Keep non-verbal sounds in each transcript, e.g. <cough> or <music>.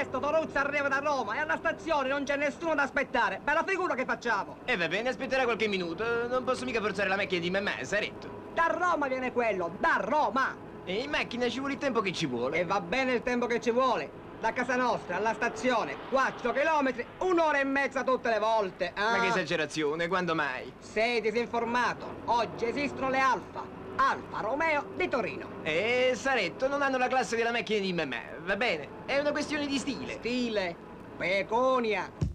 presto Toruzzo arriva da Roma e alla stazione non c'è nessuno da aspettare. Bella figura che facciamo. E va bene, aspetterà qualche minuto. Non posso mica forzare la macchina di mamma, Saretto. Da Roma viene quello, da Roma. E in macchina ci vuole il tempo che ci vuole. E va bene il tempo che ci vuole. Da casa nostra alla stazione, 4 chilometri, un'ora e mezza tutte le volte. Ah. Ma che esagerazione, quando mai? Sei disinformato. Oggi esistono le Alfa. Alfa Romeo di Torino. E Saretto non hanno la classe della macchina di mamma, va bene? È una questione di stile. Stile, peconia.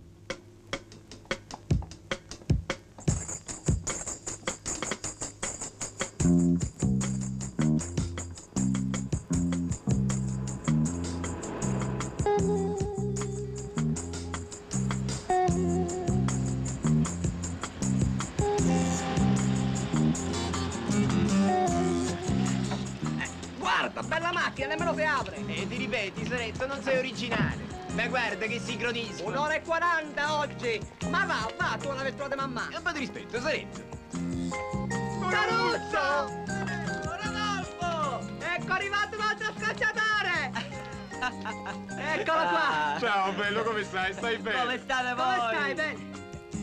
Saretto, non sei originale. Ma guarda che sincronismo. Un'ora e quaranta oggi. Ma va, va, tu la vettura di mamma. Un po' di rispetto, Saretto. Caruzzo! Rodolfo! Ecco arrivato un altro scacciatore! <laughs> Eccolo qua! Ciao bello, come stai? Stai bene? Come state voi? Come stai, bene?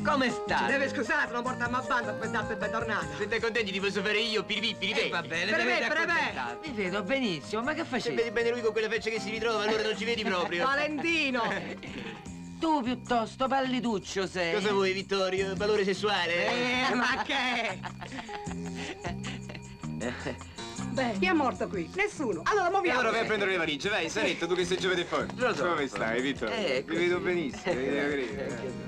Come Ci state? devi scusare se non portiamo a banda aspettate bentornata. Siete contenti di posso fare io, piripì, piripì? Eh, va bene, Per me, per me. Vi vedo benissimo, ma che Se facevi? vedi bene lui con quella faccia che si ritrova, allora non ci vedi proprio. <laughs> Valentino! <laughs> Tu piuttosto pallituccio sei. Cosa vuoi, Vittorio? Valore sessuale? Eh, ma che? <laughs> Beh, chi è morto qui? Nessuno. Allora muoviamo. Allora vai a prendere le valigie, vai, Saretto, tu che sei giovane fuori. Rodolfo. Come stai, Vittorio? Eh, Ti vedo benissimo.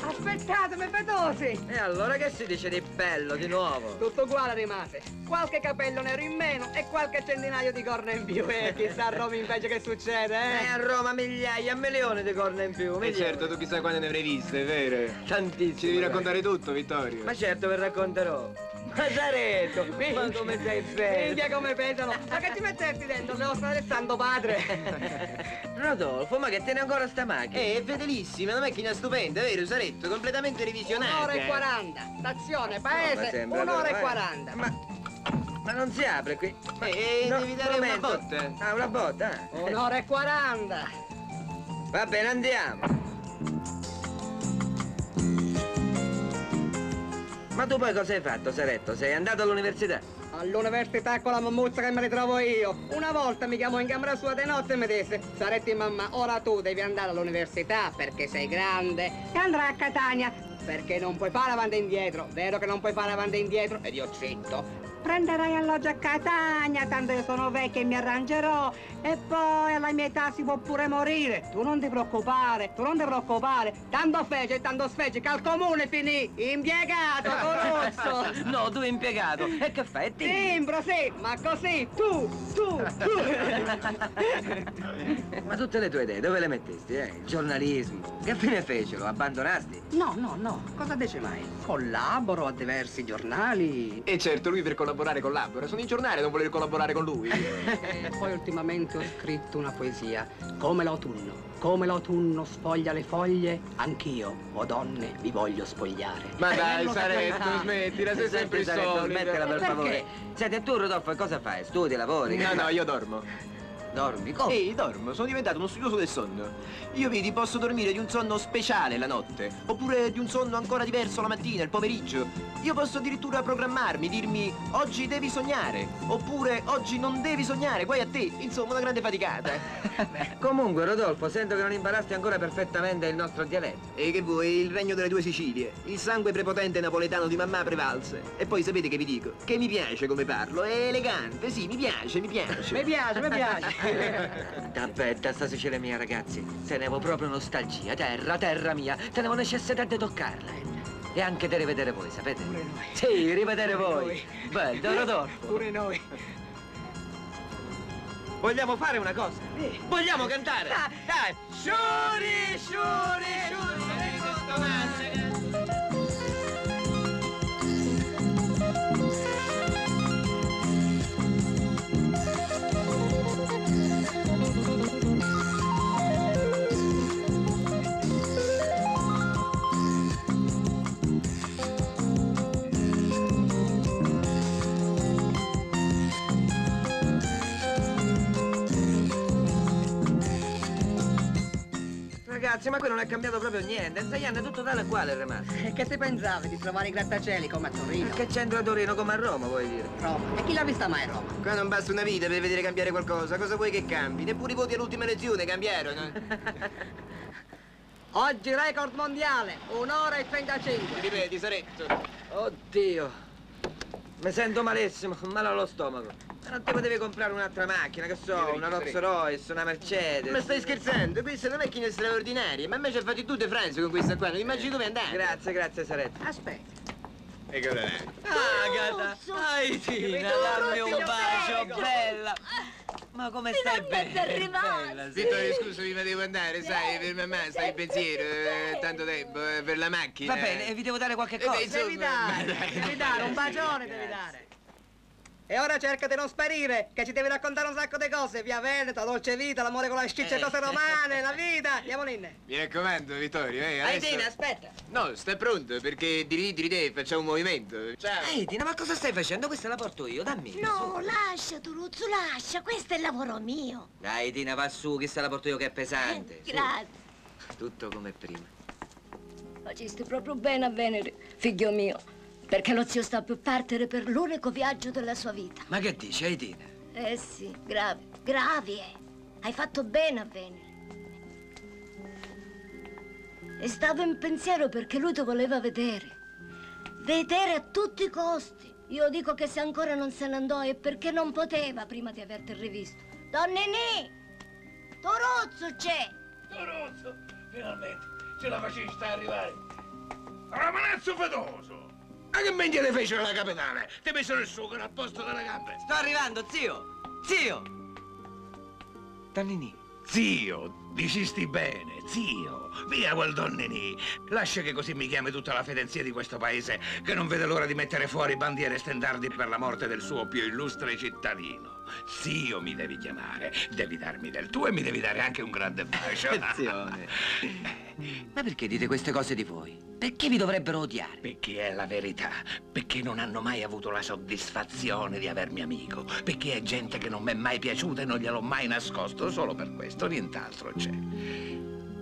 Aspettatemi, fetosi! E allora che si dice di bello di nuovo? Tutto uguale rimase. Qualche capello nero in meno e qualche centinaio di corna in più. E chissà a Roma invece che succede, Eh, eh? a Roma migliaia, milioni di corna in più. E milioni. certo, tu chissà quante ne avrai viste, vero? Tantissimo. Ci devi raccontare tutto, Vittorio. Ma certo vi racconterò. Ma Saretto, ma come sei bello. Minchia come pesano! Ma che ti mettesti dentro? Devo stare santo padre! <laughs> Rodolfo, ma che tiene ancora sta macchina? Eh, è fedelissima, una macchina stupenda, vero, Saretto? Completamente revisionata. Un'ora e quaranta. Stazione, No, ma paese, sembra un'ora e eh. quaranta. Ma, ma non si apre qui. Ma, Eh, devi dare una momento. botta. Ah, una botta? ah. Un'ora e quaranta. Va bene, andiamo. Ma tu poi cosa hai fatto, Saretto? Sei andato all'università? All'università con la mammuzza che me ne trovo io. Una volta mi chiamò in camera sua di notte e mi disse Saretti mamma, ora tu devi andare all'università perché sei grande e andrai a Catania perché non puoi fare avanti e indietro. Vero che non puoi fare avanti e indietro? Ed io zitto. Prenderai alloggio a Catania, tanto io sono vecchia e mi arrangerò. E poi alla mia età si può pure morire. Tu non ti preoccupare, tu non ti preoccupare. Tanto fece, tanto sfece che al comune finì impiegato, <laughs> Corozzo. No, tu impiegato. E che fai? Ti... Timbro, sì, ma così, tu, tu, tu. <laughs> Ma tutte le tue idee dove le mettesti, eh? Il giornalismo. Che fine fecero? Abbandonasti? No, no, no, cosa dice mai? Collaboro a diversi giornali. E certo, lui per collaborare collabora. Sono in giornale a non voler collaborare con lui. <laughs> E poi ultimamente ho scritto una poesia, come l'autunno. Come l'autunno spoglia le foglie, anch'io, o donne, vi voglio spogliare. Ma Eh, dai, Saretto, smettila, sei sempre il Saretto, solito. smettila per Perché? favore. Senti, e tu, Rodolfo, cosa fai? Studi, lavori? No, no, io dormo. Dormi? Come? Ehi, dormo, sono diventato uno studioso del sonno. Io vedi, posso dormire di un sonno speciale la notte, oppure di un sonno ancora diverso la mattina, il pomeriggio. Io posso addirittura programmarmi, dirmi oggi devi sognare, oppure oggi non devi sognare, guai a te. Insomma, una grande faticata. <laughs> Comunque, Rodolfo, sento che non imparasti ancora perfettamente il nostro dialetto. E che vuoi, il regno delle due Sicilie. Il sangue prepotente napoletano di mamma prevalse. E poi sapete che vi dico? Che mi piace come parlo, è elegante, sì, mi piace, mi piace. Mi piace, mi piace. <laughs> Aspetta, sta Sicilia mia, ragazzi. Tenevo proprio nostalgia. Terra, terra mia. Tenevo necessità di toccarla. E anche di rivedere voi, sapete? Pure noi. Sì, rivedere Pure voi. noi. Bello, Rodolfo. Pure noi. Vogliamo fare una cosa? Vogliamo cantare? Ah. Dai! Sciuri, sciuri, sciuri! Ragazzi, ma qui non è cambiato proprio niente. In sei anni è tutto tale e quale è rimasto. E che ti pensavi di trovare i grattacieli come a Torino? Che c'entra Torino come a Roma, vuoi dire? Roma. E chi l'ha vista mai Roma? Qua non basta una vita per vedere cambiare qualcosa. Cosa vuoi che cambi? Neppure i voti all'ultima elezione cambiarono. <laughs> Oggi record mondiale, un'ora e 35. Ripeti, Saretto. Oddio. Mi sento malissimo, <laughs> male allo stomaco. Ma non ti potevi comprare un'altra macchina, che so, una Rolls Royce, una Mercedes. Ma stai scherzando? Queste sono macchine straordinarie. Ma invece fatti tutte Franze con questa qua. Non immagini dove andare? Grazie, grazie, Saretta. Aspetta. Eccola là. Agata! Ai, Tina, dammi un bacio, bella! Ma come stai Finalmente bene? è arrivato. Bella, sì. Vittorio, scusami, ma devo andare, sai, per mamma, stai in pensiero, eh, tanto tempo, eh, per la macchina. Va bene, vi devo dare qualche Eh, cosa. beh, insomma, Devi dare, <laughs> dai. devi dare, un bacione devi dare. E ora cerca di non sparire, che ci devi raccontare un sacco di cose. Via Veneto, dolce vita, l'amore con la sciccia, Eh. cose romane, la vita. Andiamo in. Mi raccomando, Vittorio, eh, adesso... Aitina, aspetta. No, stai pronto, perché di lì, di lì, facciamo un movimento. Ciao. Ehi, Tina, ma cosa stai facendo? Questa la porto io, dammi. No, lascia, Turuzzo, lascia. Questo è il lavoro mio. Dai, Tina, va su, che se la porto io che è pesante. Su. Grazie. Tutto come prima. Facesti proprio bene a venire, figlio mio. Perché lo zio sta per partere per l'unico viaggio della sua vita. Ma che dici, ehi, Tina? Eh sì, gravi, gravi, eh. Hai fatto bene a venire. E stavo in pensiero perché lui ti voleva vedere. Vedere a tutti i costi. Io dico che se ancora non se ne andò è perché non poteva prima di averti rivisto. Donnini! Torozzo c'è! Torozzo, finalmente ce la facevi arrivare. Ramanazzo fetoso! Ma che mente te fecero la capitale? Ti misero il succo al posto delle gambe. Sto arrivando, zio! Zio! Tannini. Zio, dicisti bene, zio. Via quel donnini. Lascia che così mi chiami tutta la fedenzia di questo paese che non vede l'ora di mettere fuori bandiere e stendardi per la morte del suo più illustre cittadino. Zio mi devi chiamare, devi darmi del tuo e mi devi dare anche un grande bacio. Attenzione. <laughs> Ma perché dite queste cose di voi? Perché vi dovrebbero odiare? Perché è la verità, perché non hanno mai avuto la soddisfazione di avermi amico, perché è gente che non mi è mai piaciuta e non gliel'ho mai nascosto, solo per questo, nient'altro c'è.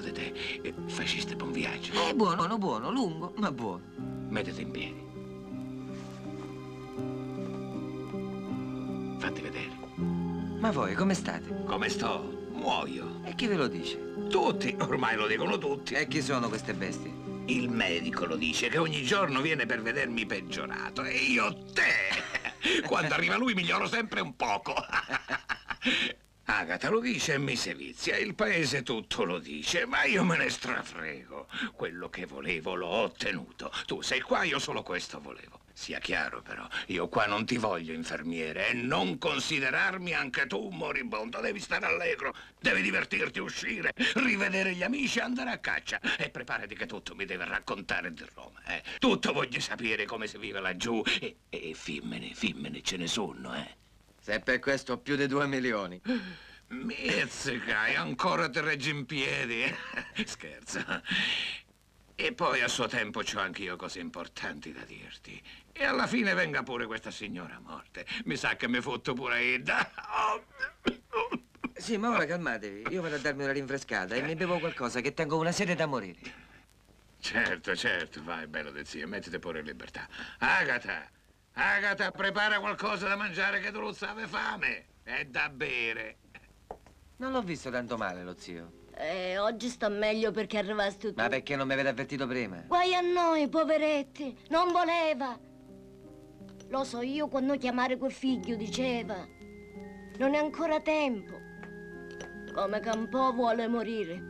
Vedete, eh, faciste buon viaggio. È buono, buono, buono, lungo, ma buono. Mettete in piedi. Fatti vedere. Ma voi come state? Come sto? Muoio. E chi ve lo dice? Tutti, ormai lo dicono tutti. E chi sono queste bestie? Il medico lo dice che ogni giorno viene per vedermi peggiorato e io te. <laughs> Quando arriva lui miglioro sempre un poco. <laughs> Agata lo dice e mi sevizia, il paese tutto lo dice, ma io me ne strafrego. Quello che volevo l'ho ottenuto. Tu sei qua, io solo questo volevo. Sia chiaro però, io qua non ti voglio infermiere e non considerarmi anche tu moribondo. Devi stare allegro, devi divertirti, uscire, rivedere gli amici e andare a caccia. E preparati che tutto mi deve raccontare di Roma, eh. Tutto voglio sapere come si vive laggiù e, e fimmene, fimmene ce ne sono, eh. Se per questo ho più di due milioni. <gasps> Mizzica, e ancora ti reggi in piedi. <laughs> Scherzo. E poi a suo tempo c'ho anch'io cose importanti da dirti. E alla fine venga pure questa signora morte. Mi sa che mi fotto pure Ida. Sì, ma ora calmatevi. Io vado a darmi una rinfrescata e mi bevo qualcosa che tengo una sete da morire. Certo, certo, vai, bello del zio, mettiti pure in libertà. Agata, Agata, prepara qualcosa da mangiare che Druzza ave fame. E da bere. Non l'ho visto tanto male, lo zio. Eh, oggi sta meglio perché arrivasti tu. Ma perché non mi avete avvertito prima? Guai a noi, poveretti, non voleva. Lo so io quando chiamare quel figlio diceva. Non è ancora tempo. Come che un po' vuole morire.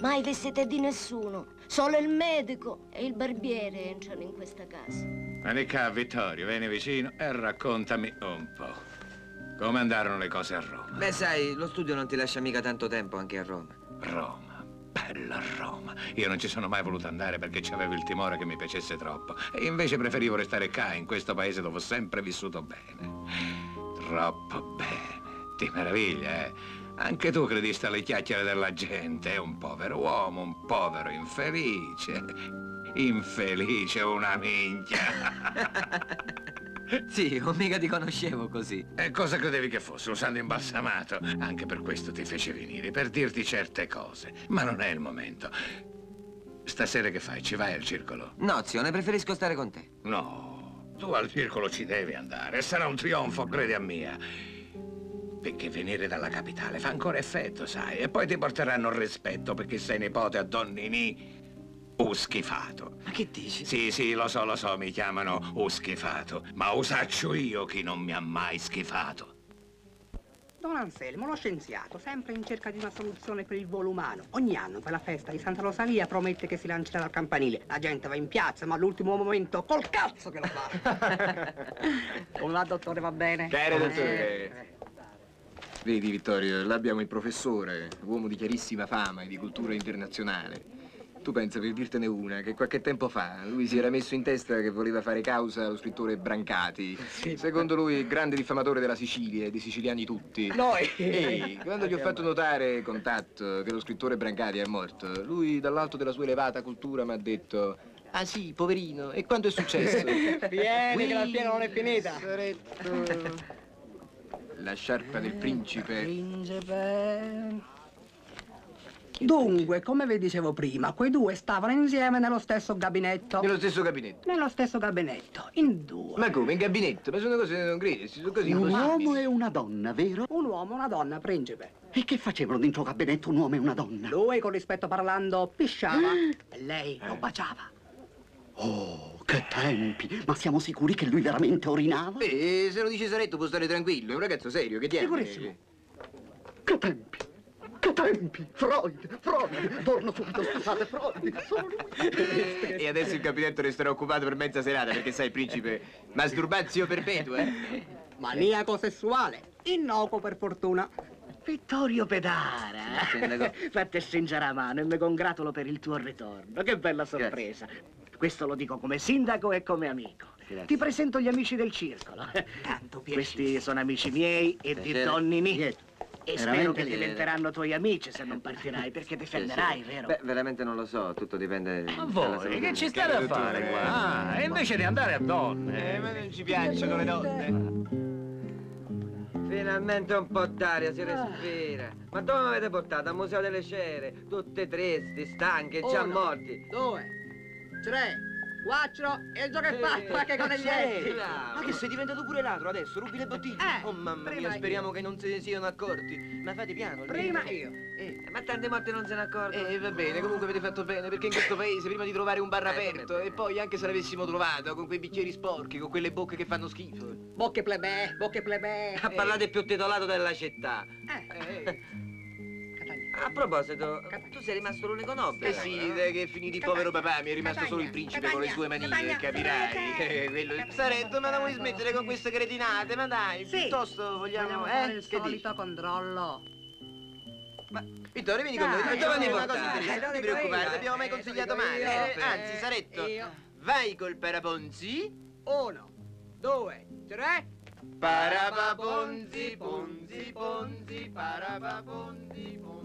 Mai vestite di nessuno. Solo il medico e il barbiere entrano in questa casa. Vieni qua, Vittorio, vieni vicino e raccontami un po'. Come andarono le cose a Roma? Beh, sai, lo studio non ti lascia mica tanto tempo anche a Roma. Roma, bella Roma. Io non ci sono mai voluto andare perché avevo il timore che mi piacesse troppo. E invece preferivo restare qua, in questo paese dove ho sempre vissuto bene. Troppo bene. Ti meraviglia, eh? Anche tu crediste alle chiacchiere della gente. Un povero uomo, un povero infelice. Infelice una minchia. <laughs> Sì, o mica ti conoscevo così. E cosa credevi che fosse? Un santo imbalsamato? Anche per questo ti fece venire, per dirti certe cose. Ma non è il momento. Stasera che fai? Ci vai al circolo? No, zio, ne preferisco stare con te. No, tu al circolo ci devi andare. Sarà un trionfo, credi a mia. Perché venire dalla capitale fa ancora effetto, sai? E poi ti porteranno rispetto perché sei nipote a Don Ninì. Uschifato. Ma che dici? Sì, sì, lo so, lo so, mi chiamano Uschifato. Ma usaccio io chi non mi ha mai schifato. Don Anselmo, lo scienziato, sempre in cerca di una soluzione per il volo umano. Ogni anno per la festa di Santa Rosalia promette che si lancerà dal campanile. La gente va in piazza, ma all'ultimo momento col cazzo che lo fa. <laughs> Come va, dottore, va bene? Caro dottore. Eh, Vedi, Vittorio, là abbiamo il professore, uomo di chiarissima fama e di cultura internazionale. Tu pensa, per dirtene una, che qualche tempo fa lui si era messo in testa che voleva fare causa allo scrittore Brancati. Secondo lui, grande diffamatore della Sicilia e dei siciliani tutti. Noi! Ehi, quando gli ho fatto notare, contatto, che lo scrittore Brancati è morto, lui dall'alto della sua elevata cultura mi ha detto Ah sì, poverino, e quando è successo? <laughs> Vieni, che la piena non è finita. Saretto. La sciarpa del principe. Principe. Dunque, come vi dicevo prima, quei due stavano insieme nello stesso gabinetto. Nello stesso gabinetto. Nello stesso gabinetto, in due. Ma come, in gabinetto? Ma sono cose che non credi, sono così Un uomo e una donna, vero? Un uomo e una donna, principe. E che facevano dentro il gabinetto un uomo e una donna? Lui, con rispetto parlando, pisciava e lei lo baciava. Oh, che tempi! Ma siamo sicuri che lui veramente orinava? Beh, se lo dice Saretto può stare tranquillo, è un ragazzo serio, che tiene. Sicurissimo. Che tempi! Che tempi! Freud! Freud! Torno subito, scusate, Freud! Sono lui. <laughs> E adesso il gabinetto resterà occupato per mezza serata, perché sai, principe, masturbazio perpetua. eh? Maniaco sessuale. Innocuo per fortuna. Vittorio Pedara, Sindaco. <laughs> fatti stringere la mano e mi congratulo per il tuo ritorno. Che bella sorpresa. Questo lo dico come sindaco e come amico. Grazie. Ti presento gli amici del circolo. Ah, tanto <laughs> piacere. Questi sono amici miei e piacere. di Don Nini. E veramente spero che diventeranno tuoi amici se non partirai, perché difenderai, vero? Beh, veramente non lo so, tutto dipende... Ma voi, che ci state a fare qua? Ah, e invece di andare a donne. Eh, ma non ci piacciono le donne. Finalmente un po' d'aria si respira. Ma dove mi avete portato? Al Museo delle Cere? Tutte tristi, stanche, oh, già no. morti. Dove? 3, 4 e il gioco è eh, fatto anche con gli enti. Ma che sei diventato pure ladro adesso? Rubi le bottiglie? Eh, oh mamma mia, speriamo io. che non se ne siano accorti. Ma fate piano. Prima io. Eh. eh, ma tante volte non se ne accorgono. Eh, va bene, comunque avete fatto bene, perché in questo paese prima di trovare un bar eh, aperto e poi anche se l'avessimo trovato con quei bicchieri sporchi, con quelle bocche che fanno schifo. Bocche plebe, bocche plebe. Ha A parlate più titolato della città. Eh. A proposito, tu sei rimasto l'unico nobile. eh sì, dai che è finito il povero papà, mi è rimasto solo il principe con le sue manie, capirai. Eh, quello... Saretto, ma non vuoi smettere con queste cretinate? Ma dai, Sì. piuttosto vogliamo... Vogliamo Eh, il che dici? solito controllo. Vittorio, vieni con noi, facciamo una cosa interessante, non ti preoccupare, ti abbiamo mai consigliato male. Eh, Anzi, Saretto, io. vai col paraponzi. Uno, due, tre. Parapaponzi, ponzi, ponzi, parapaponzi, ponzi,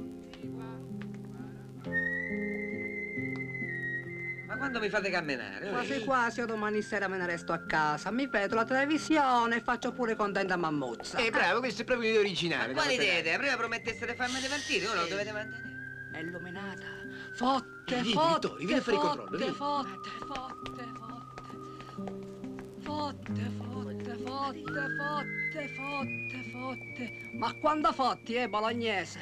quando mi fate camminare? Quasi quasi io domani sera me ne resto a casa. Mi vedo la televisione e faccio pure contenta mammuzza. Eh, bravo, questo è proprio un'idea originale. Da portare. idee? Prima prometteste di farmi divertire, ora lo dovete mantenere. È illuminata. Fotte, Vieni, fotte, Vittorio, vieni a fare il fotte, controllo, vieni. fotte, fotte, fotte. Fotte, fotte, fotte, fotte, fotte, fotte. Ma quando fotti, eh, bolognese?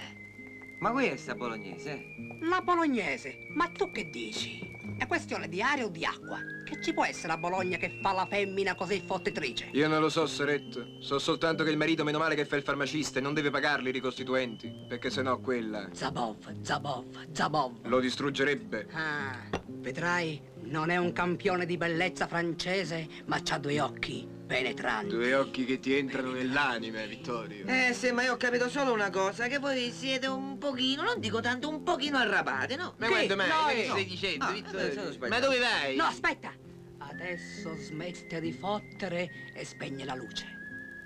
Ma questa bolognese? La bolognese. Ma tu che dici? È questione di aria o di acqua? Che ci può essere a Bologna che fa la femmina così fottitrice? Io non lo so, Saretto. So soltanto che il marito, meno male che fa il farmacista, e non deve pagarli i ricostituenti, perché sennò quella Zabov, Zabov, Zabov. lo distruggerebbe. Ah, vedrai, non è un campione di bellezza francese, ma c'ha due occhi penetranti. Due occhi che ti entrano nell'anima, Vittorio. Eh sì, ma io ho capito solo una cosa, che voi siete un pochino, non dico tanto, un pochino arrabate, no? Ma quando mai? Noi? Ma che No. stai dicendo, Ah, Vittorio? Ma dove vai? No, aspetta! Adesso smette di fottere e spegne la luce.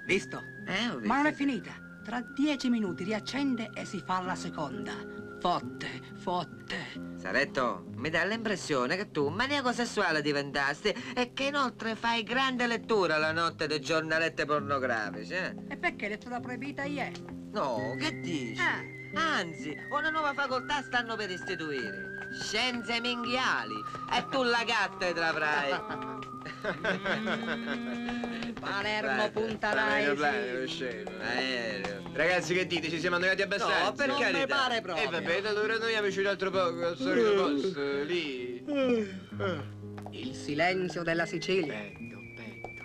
Visto? Eh, ho visto. Ma non è finita. Tra dieci minuti riaccende e si fa la seconda. Fotte, fotte. Saretto, mi dà l'impressione che tu maniaco sessuale diventasti e che inoltre fai grande lettura la notte dei giornaletti pornografici, eh? E perché lettura proibita ieri? No, che dici? Ah. Anzi, una nuova facoltà stanno per istituire. Scienze minghiali. E tu la cattedra avrai. <laughs> <laughs> Palermo Guarda, punta Aereo, Rai, lo sì. scemo. Aereo. Ragazzi, che dite? Ci siamo annoiati abbastanza? No, per Non carità. mi pare proprio. E vabbè, allora annoiamoci un altro poco al solito posto, lì. Il silenzio della Sicilia. Petto, petto.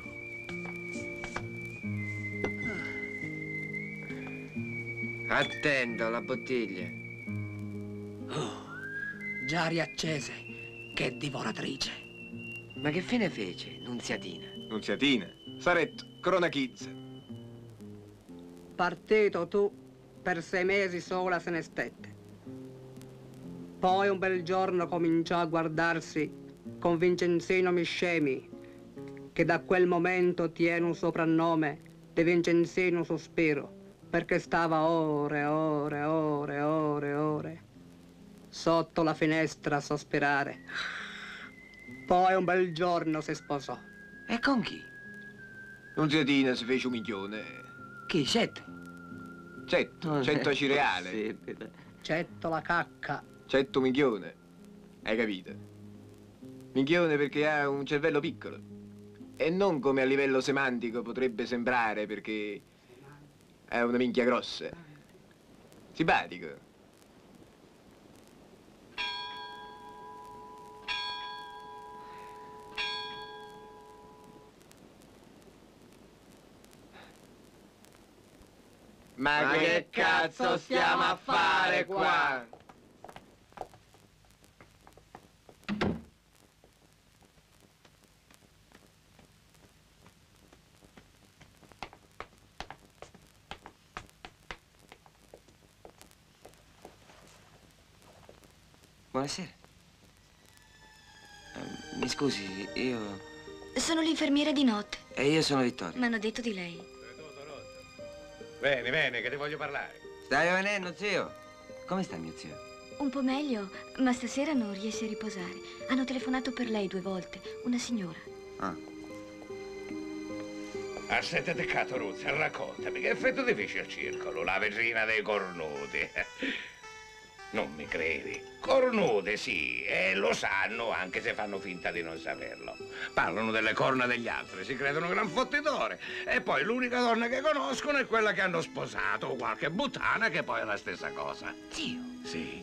Attento, la bottiglia. Già riaccese. Che divoratrice. Ma che fine fece, Nunziatina? Nunziatina. Saretto, Kids. Partito tu, per sei mesi sola se ne stette. Poi un bel giorno cominciò a guardarsi con Vincenzino Miscemi, che da quel momento tiene un soprannome di Vincenzino Sospiro, perché stava ore, ore, ore, ore, ore, sotto la finestra a sospirare. Poi un bel giorno si sposò. E con chi? Nunziatina si fece un milione. Chi? Cetto? Cetto, cento cireale. Cetto la cacca. Cento milione. Hai capito? Milione perché ha un cervello piccolo. E non come a livello semantico potrebbe sembrare perché ha una minchia grossa. Simpatico. Ma, che cazzo stiamo a fare qua? Buonasera. Eh, mi scusi, io... Sono l'infermiera di notte. E io sono Vittorio. Mi hanno detto di lei. Vieni, vieni, che ti voglio parlare. Stai venendo, zio? Come sta mio zio? Un po' meglio, ma stasera non riesce a riposare. Hanno telefonato per lei due volte, una signora. Ah. Aspetta teccato, Ruzza, raccontami, che effetto ti fece al circolo, la vetrina dei cornuti? Non mi credi? Cornuti, sì, e lo sanno anche se fanno finta di non saperlo. Parlano delle corna degli altri, si credono gran fottitore. E poi l'unica donna che conoscono è quella che hanno sposato, o qualche buttana che poi è la stessa cosa. Zio, Sì,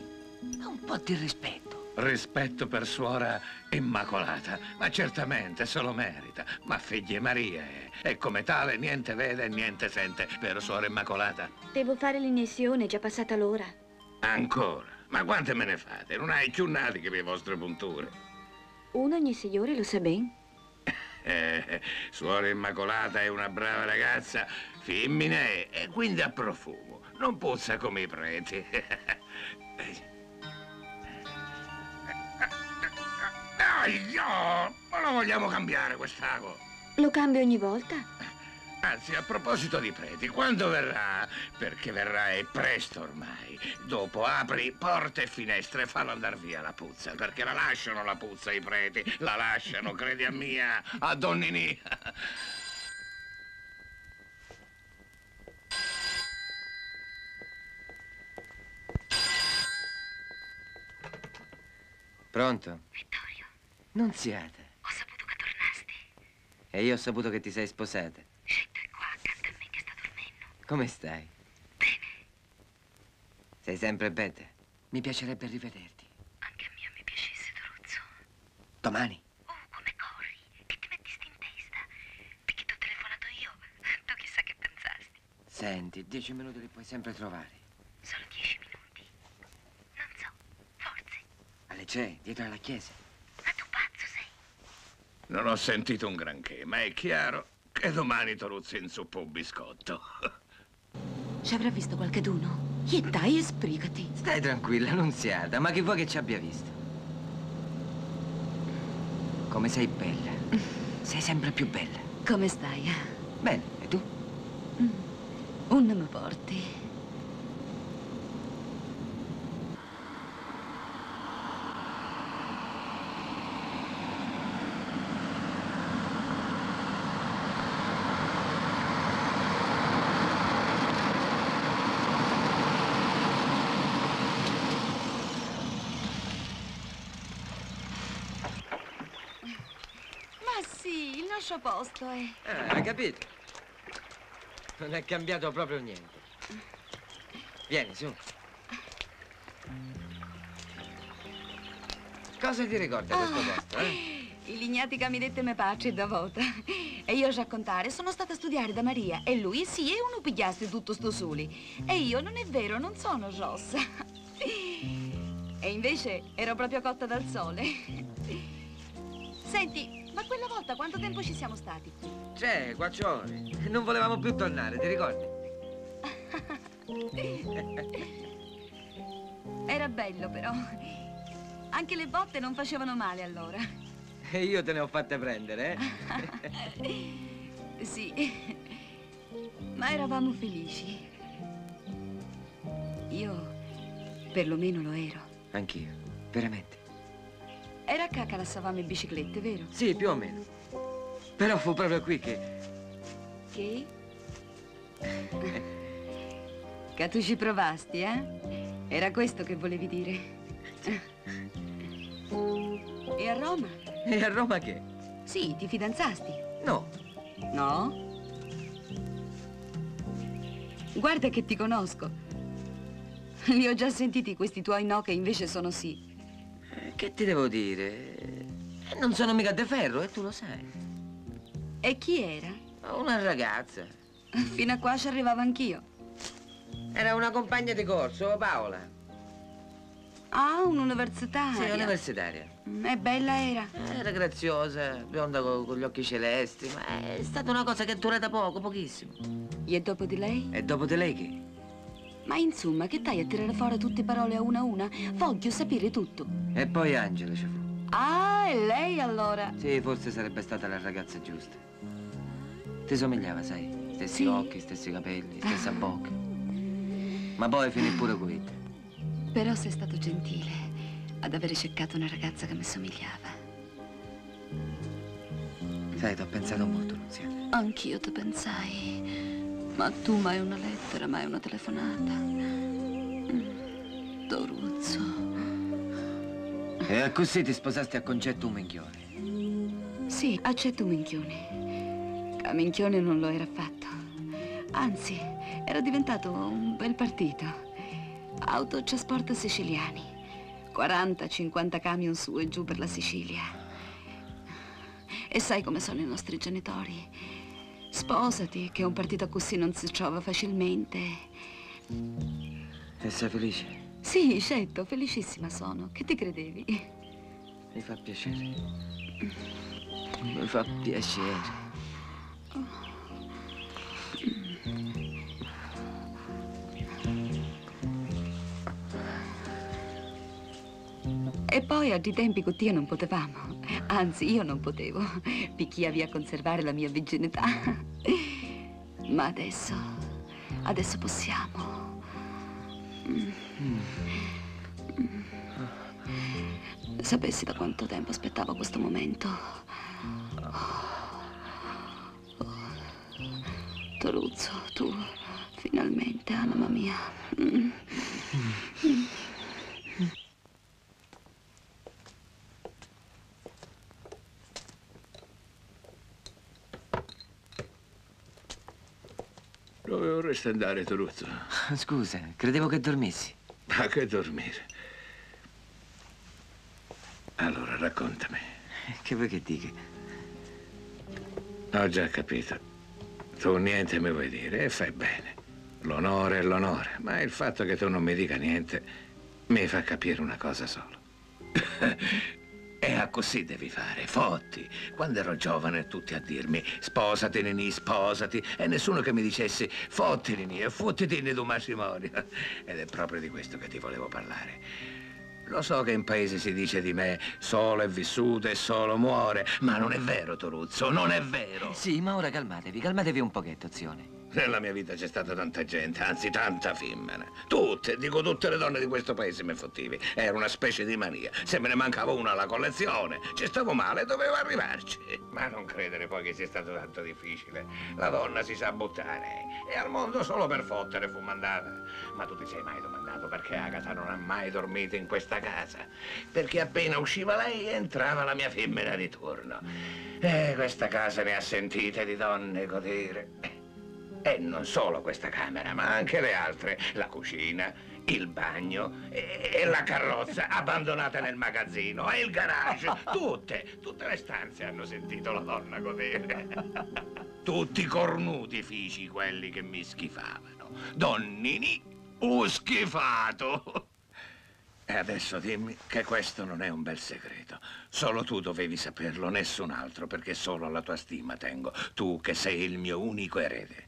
un po' di rispetto. rispetto per suora Immacolata, ma certamente se lo merita. Ma figlia Maria è, e come tale niente vede e niente sente, vero suora Immacolata? Devo fare l'iniezione, è già passata l'ora. Ancora? Ma quante me ne fate? Non hai più nati che le vostre punture. Uno ogni sei ore lo sa ben. Eh, suora Immacolata è una brava ragazza, femmina è, e quindi a profumo. Non puzza come i preti. <laughs> Dai, no! Ma lo vogliamo cambiare quest'ago? Lo cambio ogni volta? Anzi, a proposito di preti, quando verrà? Perché verrà è presto ormai. Dopo apri porte e finestre e fallo andare via la puzza, perché la lasciano la puzza i preti, la lasciano, credi a mia, a Donnini. Pronto? Vittorio, Nunziata. ho saputo che tornasti. E io ho saputo che ti sei sposata. Scetto è qua accanto a me che sta dormendo. Come stai? Bene, Sei sempre bene. Mi piacerebbe rivederti. anche a me mi piacesse Doruzzo. Domani? Oh, come corri? Che ti mettesti in testa? Perché ti ho telefonato io. <laughs> Tu chissà che pensasti. Senti, dieci minuti li puoi sempre trovare. Solo dieci minuti. Non so, forse. Alle tre, dietro alla chiesa. Ma tu pazzo sei? Non ho sentito un granché, ma è chiaro che domani Toruzzi insuppa un biscotto. <laughs> Ci avrà visto qualcheduno? Chi dai, esbrigati. Stai tranquilla, Nunziata, ma che vuoi che ci abbia visto? Come sei bella. <laughs> Sei sempre più bella. Come stai? Bene, e tu? Un mi porti. Suo posto, eh. Ah, hai capito? Non è cambiato proprio niente. Vieni, su. Cosa ti ricorda questo Ah. posto, eh? I lignati camminette me pace da volta. E io a raccontare, sono stata a studiare da Maria. E lui sì, e uno pigliasse tutto sto soli. E io, non è vero, non sono rossa. E invece ero proprio cotta dal sole. Senti, ma quella volta quanto tempo ci siamo stati? C'è, quattro ore. Non volevamo più tornare, ti ricordi? <laughs> Era bello però. Anche le botte non facevano male allora. E io te ne ho fatte prendere, eh? <laughs> Sì. Ma eravamo felici. Io perlomeno lo ero. Anch'io, veramente. Era qua che lassavamo in biciclette, vero? Sì, più o meno. Però fu proprio qui che... Che? Che tu ci provasti, eh? Era questo che volevi dire. E a Roma? E a Roma che? Sì, ti fidanzasti. No. No? Guarda che ti conosco. Li ho già sentiti questi tuoi no che invece sono sì. Eh, Che ti devo dire? Eh, Non sono mica de ferro, e tu lo sai. E chi era? Una ragazza. <laughs> Fino a qua ci arrivavo anch'io. Era una compagna di corso, Paola. Ah, un'universitaria. Sì, universitaria. Mm, E bella era. Era graziosa, bionda co- con, gli occhi celesti, ma è stata una cosa che è durata poco, pochissimo. E dopo di lei? E dopo di lei che? Ma insomma, che dai a tirare fuori tutte parole a una a una? Voglio sapere tutto. E poi Angela ci fu. Ah, e lei allora? Sì, forse sarebbe stata la ragazza giusta. Ti somigliava, sai? Stessi Sì. occhi, stessi capelli, stessa bocca. Ma poi finì pure qui. Però sei stato gentile ad avere cercato una ragazza che mi somigliava. Sai, ti ho pensato molto, Nunziata. Anch'io ti pensai. Ma tu mai una lettera, mai una telefonata. Mm, Doruzzo. E così ti sposasti a concetto minchione. Sì, accetto minchione. A minchione non lo era affatto. Anzi, era diventato un bel partito. Autotrasport siciliani. 40-50 camion su e giù per la Sicilia. E sai come sono i nostri genitori? Sposati, che un partito così non si trova facilmente. E sei felice? Sì, certo, felicissima sono. Che ti credevi? Mi fa piacere. Mi fa piacere. E poi a di tempi con te non potevamo. Anzi, io non potevo. Picchiavi a conservare la mia virginità. Ma adesso, adesso possiamo. Sapessi da quanto tempo aspettavo questo momento. Toruzzo, tu, finalmente, anima mia. Mm. Dove vorresti andare, Toruzzo? <laughs> Scusa, credevo che dormissi. Ma che dormire? Allora, raccontami. Che vuoi che dica? Ho già capito. Tu niente mi vuoi dire e fai bene. L'onore è l'onore, ma il fatto che tu non mi dica niente mi fa capire una cosa sola. <laughs> E a così devi fare, fotti. Quando ero giovane tutti a dirmi sposati Nini, sposati, e nessuno che mi dicesse fotti Nini e fottiti tu matrimonio. <laughs> Ed è proprio di questo che ti volevo parlare. Lo so che in paese si dice di me solo è vissuto e solo muore, ma non è vero, Toruzzo, non è vero. Sì, ma ora calmatevi, calmatevi un pochetto, zione. Nella mia vita c'è stata tanta gente, anzi tanta femmina. Tutte, dico tutte le donne di questo paese mi fottivi. Era una specie di mania. Se me ne mancava una alla collezione, ci stavo male, dovevo arrivarci. Ma non credere poi che sia stato tanto difficile. La donna si sa buttare. E al mondo solo per fottere fu mandata. Ma tu ti sei mai domandato perché Agatha non ha mai dormito in questa casa? Perché appena usciva lei entrava la mia femmina di turno. E questa casa ne ha sentite di donne godere. E non solo questa camera, ma anche le altre. La cucina, il bagno e, e la carrozza abbandonata nel magazzino e il garage. Tutte, tutte le stanze hanno sentito la donna godere. Tutti cornuti fici quelli che mi schifavano. Donnini, ho schifato. E adesso dimmi che questo non è un bel segreto. Solo tu dovevi saperlo, nessun altro, perché solo alla tua stima tengo. Tu che sei il mio unico erede.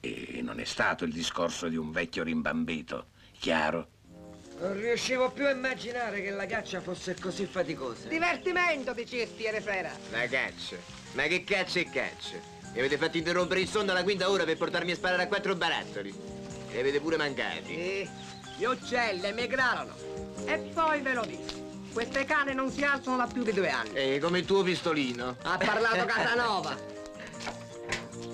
E non è stato il discorso di un vecchio rimbambito, chiaro? Non riuscivo più a immaginare che la caccia fosse così faticosa. Divertimento, dicesti ieri sera. La caccia? Ma che caccia e caccia? Mi avete fatto interrompere il sonno alla quinta ora per portarmi a sparare a quattro barattoli. E avete pure mancati. Sì, gli uccelli emigrarono. E poi ve lo dissi. Queste cane non si alzano da più di due anni. E come il tuo pistolino. Ha parlato Casanova. <laughs>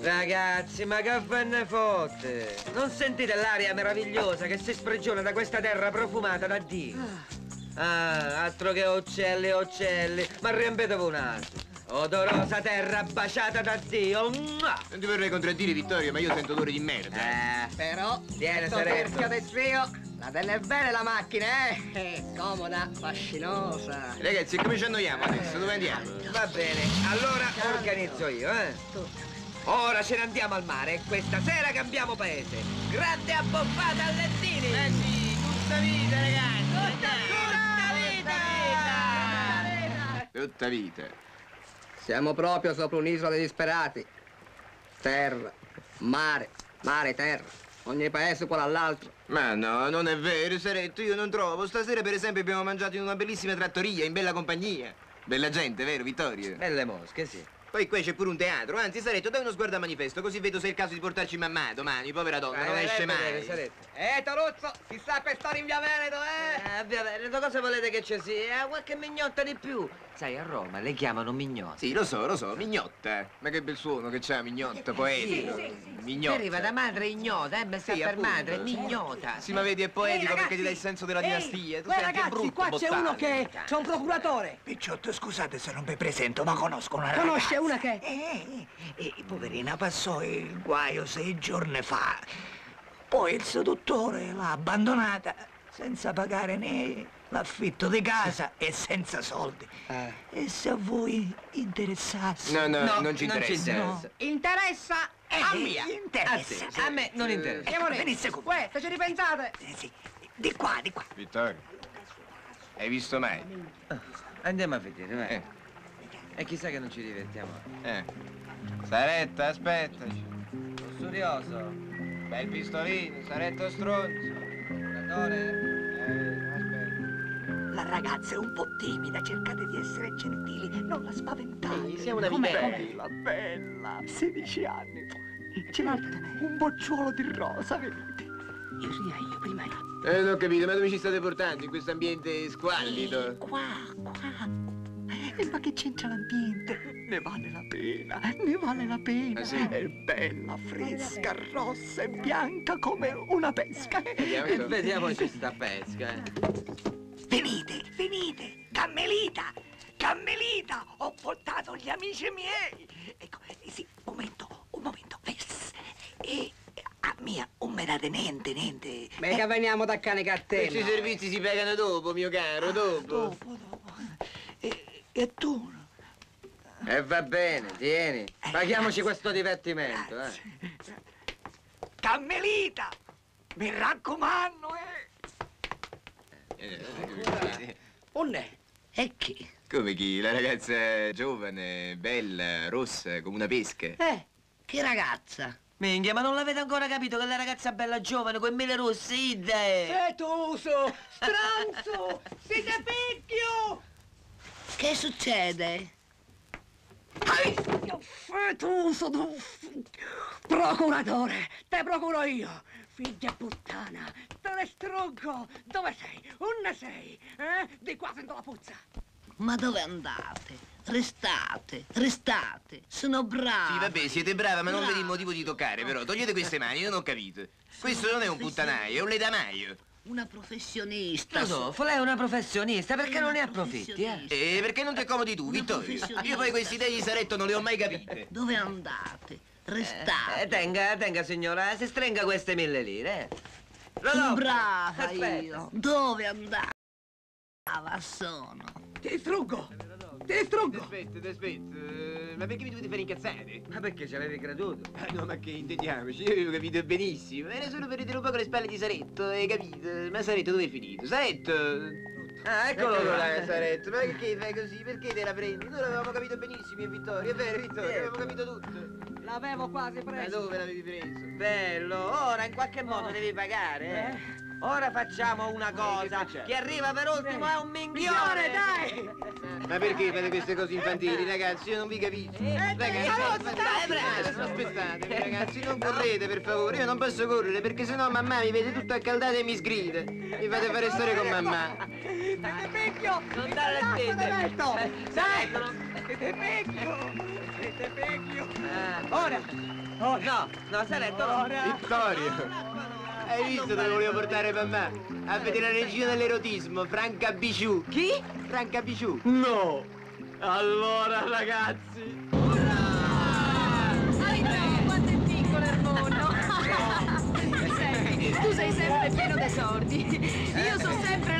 Ragazzi, ma che ve ne fotte? Non sentite l'aria meravigliosa che si sprigiona da questa terra profumata da Dio? Ah, altro che uccelli e uccelli, ma riempetevi un attimo. Odorosa terra baciata da Dio. Mua! Non ti vorrei contraddire, Vittorio, ma io sento odore di merda. Eh, però, Tiene, terchio del zio, la tenne bene la macchina, eh? Eh, Comoda, fascinosa. Ragazzi, come ci annoiamo adesso? Dove andiamo? Va bene, allora organizzo io, eh? Ora ce ne andiamo al mare e questa sera cambiamo paese. Grande abboffata a Lentini! Eh sì, tutta vita, ragazzi. Tutta vita. Siamo proprio sopra un'isola dei disperati. Terra, mare, mare, terra. Ogni paese quello all'altro. Ma no, non è vero, Saretto, io non trovo. Stasera, per esempio, abbiamo mangiato in una bellissima trattoria, in bella compagnia. Bella gente, vero, Vittorio? Belle mosche, sì. Poi qui c'è pure un teatro, anzi, Saretto, dai uno sguardo a manifesto, così vedo se è il caso di portarci mamma domani, povera donna, non esce mai. Eh, Toluzzo, si sa per stare in via Veneto, eh? Eh, via Veneto, cosa volete che ci sia? Qualche mignotta di più. Sai, a Roma le chiamano mignotta. Sì, lo so, lo so, mignotta. Ma che bel suono che c'ha, mignotta, poetico. Mignotta. Arriva da madre ignota, eh, sta Sì, per madre, mignota. Sì, ma vedi, è poetico Ehi, perché ti dà il senso della Ehi, dinastia. Tu anche ragazzi, brutto, qua c'è uno che... c'è un procuratore. Picciotto, scusate se non vi presento, ma conosco una ragazza. Conosce una che... Eh, eh, eh, poverina, passò il guaio sei giorni fa. Poi il seduttore l'ha abbandonata senza pagare né l'affitto di casa e senza soldi. Eh. E se a voi interessasse... No, no, No, non ci non ci interessa. interessa. Interessa a mia. Eh, interessa. A me non interessa. Andiamo lì. venisse con Uè, se ci ripensate. Eh, sì, di qua, di qua. Vittorio, hai visto mai? Andiamo a vedere, vai. Eh. E chissà che non ci divertiamo. Eh. Saretta, aspettaci. Sono curioso. Bel pistolino, Saretto stronzo. Eh, aspetta. La ragazza è un po' timida, cercate di essere gentili, non la spaventate. Ehi, sei una Com'è? vipera. Bella, bella, 16 anni. C'è un bocciolo di rosa, vedete? Io sia io, prima io. Eh, non ho capito, ma dove ci state portando in questo ambiente squallido? Qua, qua. E ma che c'entra l'ambiente? Ne vale la pena, ne vale la pena. Ah, sì? È bella, fresca, rossa e bianca come una pesca. Vediamo, E insomma. vediamoci sta pesca. eh. Venite, venite, Cammelita, Cammelita, ho portato gli amici miei. Ecco, eh, sì, un momento, un momento. E a mia, non me date niente, niente. Mica veniamo da cane Questi catena. servizi si pagano dopo, mio caro, dopo. Dopo, dopo. E, e tu? E va bene, tieni. Paghiamoci questo divertimento, eh. Cammelita, mi raccomando, eh. Eh, Unne. E chi? Come chi? La ragazza giovane, bella, rossa, come una pesca. Eh, che ragazza. Minchia, ma non l'avete ancora capito che la ragazza bella giovane, con mille russi, idee. Eh, Tuso, stranzo, siete picchio. Che succede? Che fetoso tu! Procuratore, te procuro io! Figlia puttana, te ne struggo! Dove sei? Un sei? Eh? Di qua sento la puzza! Ma dove andate? Restate, restate. Sono brava. Sì, vabbè, siete brava, ma non vedi il motivo di toccare, però. Togliete queste mani, io non ho capito. Questo non è un puttanaio, è un ledamaio. Una professionista. Rodolfo, lei è una professionista, perché non ne approfitti, eh? E perché non ti accomodi tu, Vittorio? Io poi queste idee di Saretto non le ho mai capite. Dove andate? Restate. Eh, tenga, tenga, signora, si stringa queste mille lire, eh. Rodolfo, brava aspetta. io. Dove andate? Brava sono. Ti struggo! Ti struggo! Eh, ma perché mi dovete fare incazzare? Ma perché ci avevi creduto? Ah, no, ma che intendiamoci, io avevo capito benissimo. Era solo per vedere un po' con le spalle di Saretto, hai capito? Ma Saretto dove è finito? Saretto! Ah, eccolo Eccolo là. Saretto, ma che fai così? Perché te la prendi? Noi l'avevamo capito benissimo, io e Vittorio, è vero, Vittorio, avevamo capito tutto. L'avevo quasi Ma preso. dove l'avevi preso? Bello, ora in qualche modo devi pagare, eh? Ora facciamo una cosa. Chi arriva per ultimo è un minchione, dai! Ma perché fate queste cose infantili, ragazzi? Io non vi capisco. Ragazzi, aspettate, aspettate, ragazzi, non correte, per favore. Io non posso correre perché sennò mamma mi vede tutto accaldato e mi sgrida. Mi fate fare storie con mamma. Siete pecchio! Non dare tette. letto! Dai! Siete pecchio! Siete pecchio! Ah, ora! No, no, Saretto, no. Vittorio! Hai visto dove volevo portare mamma? A vedere la regina dell'erotismo, Franca Biciù. Chi? Franca Biciù. No! Allora, ragazzi! Senti, <laughs> tu sei sempre pieno di sordi. Io sono sempre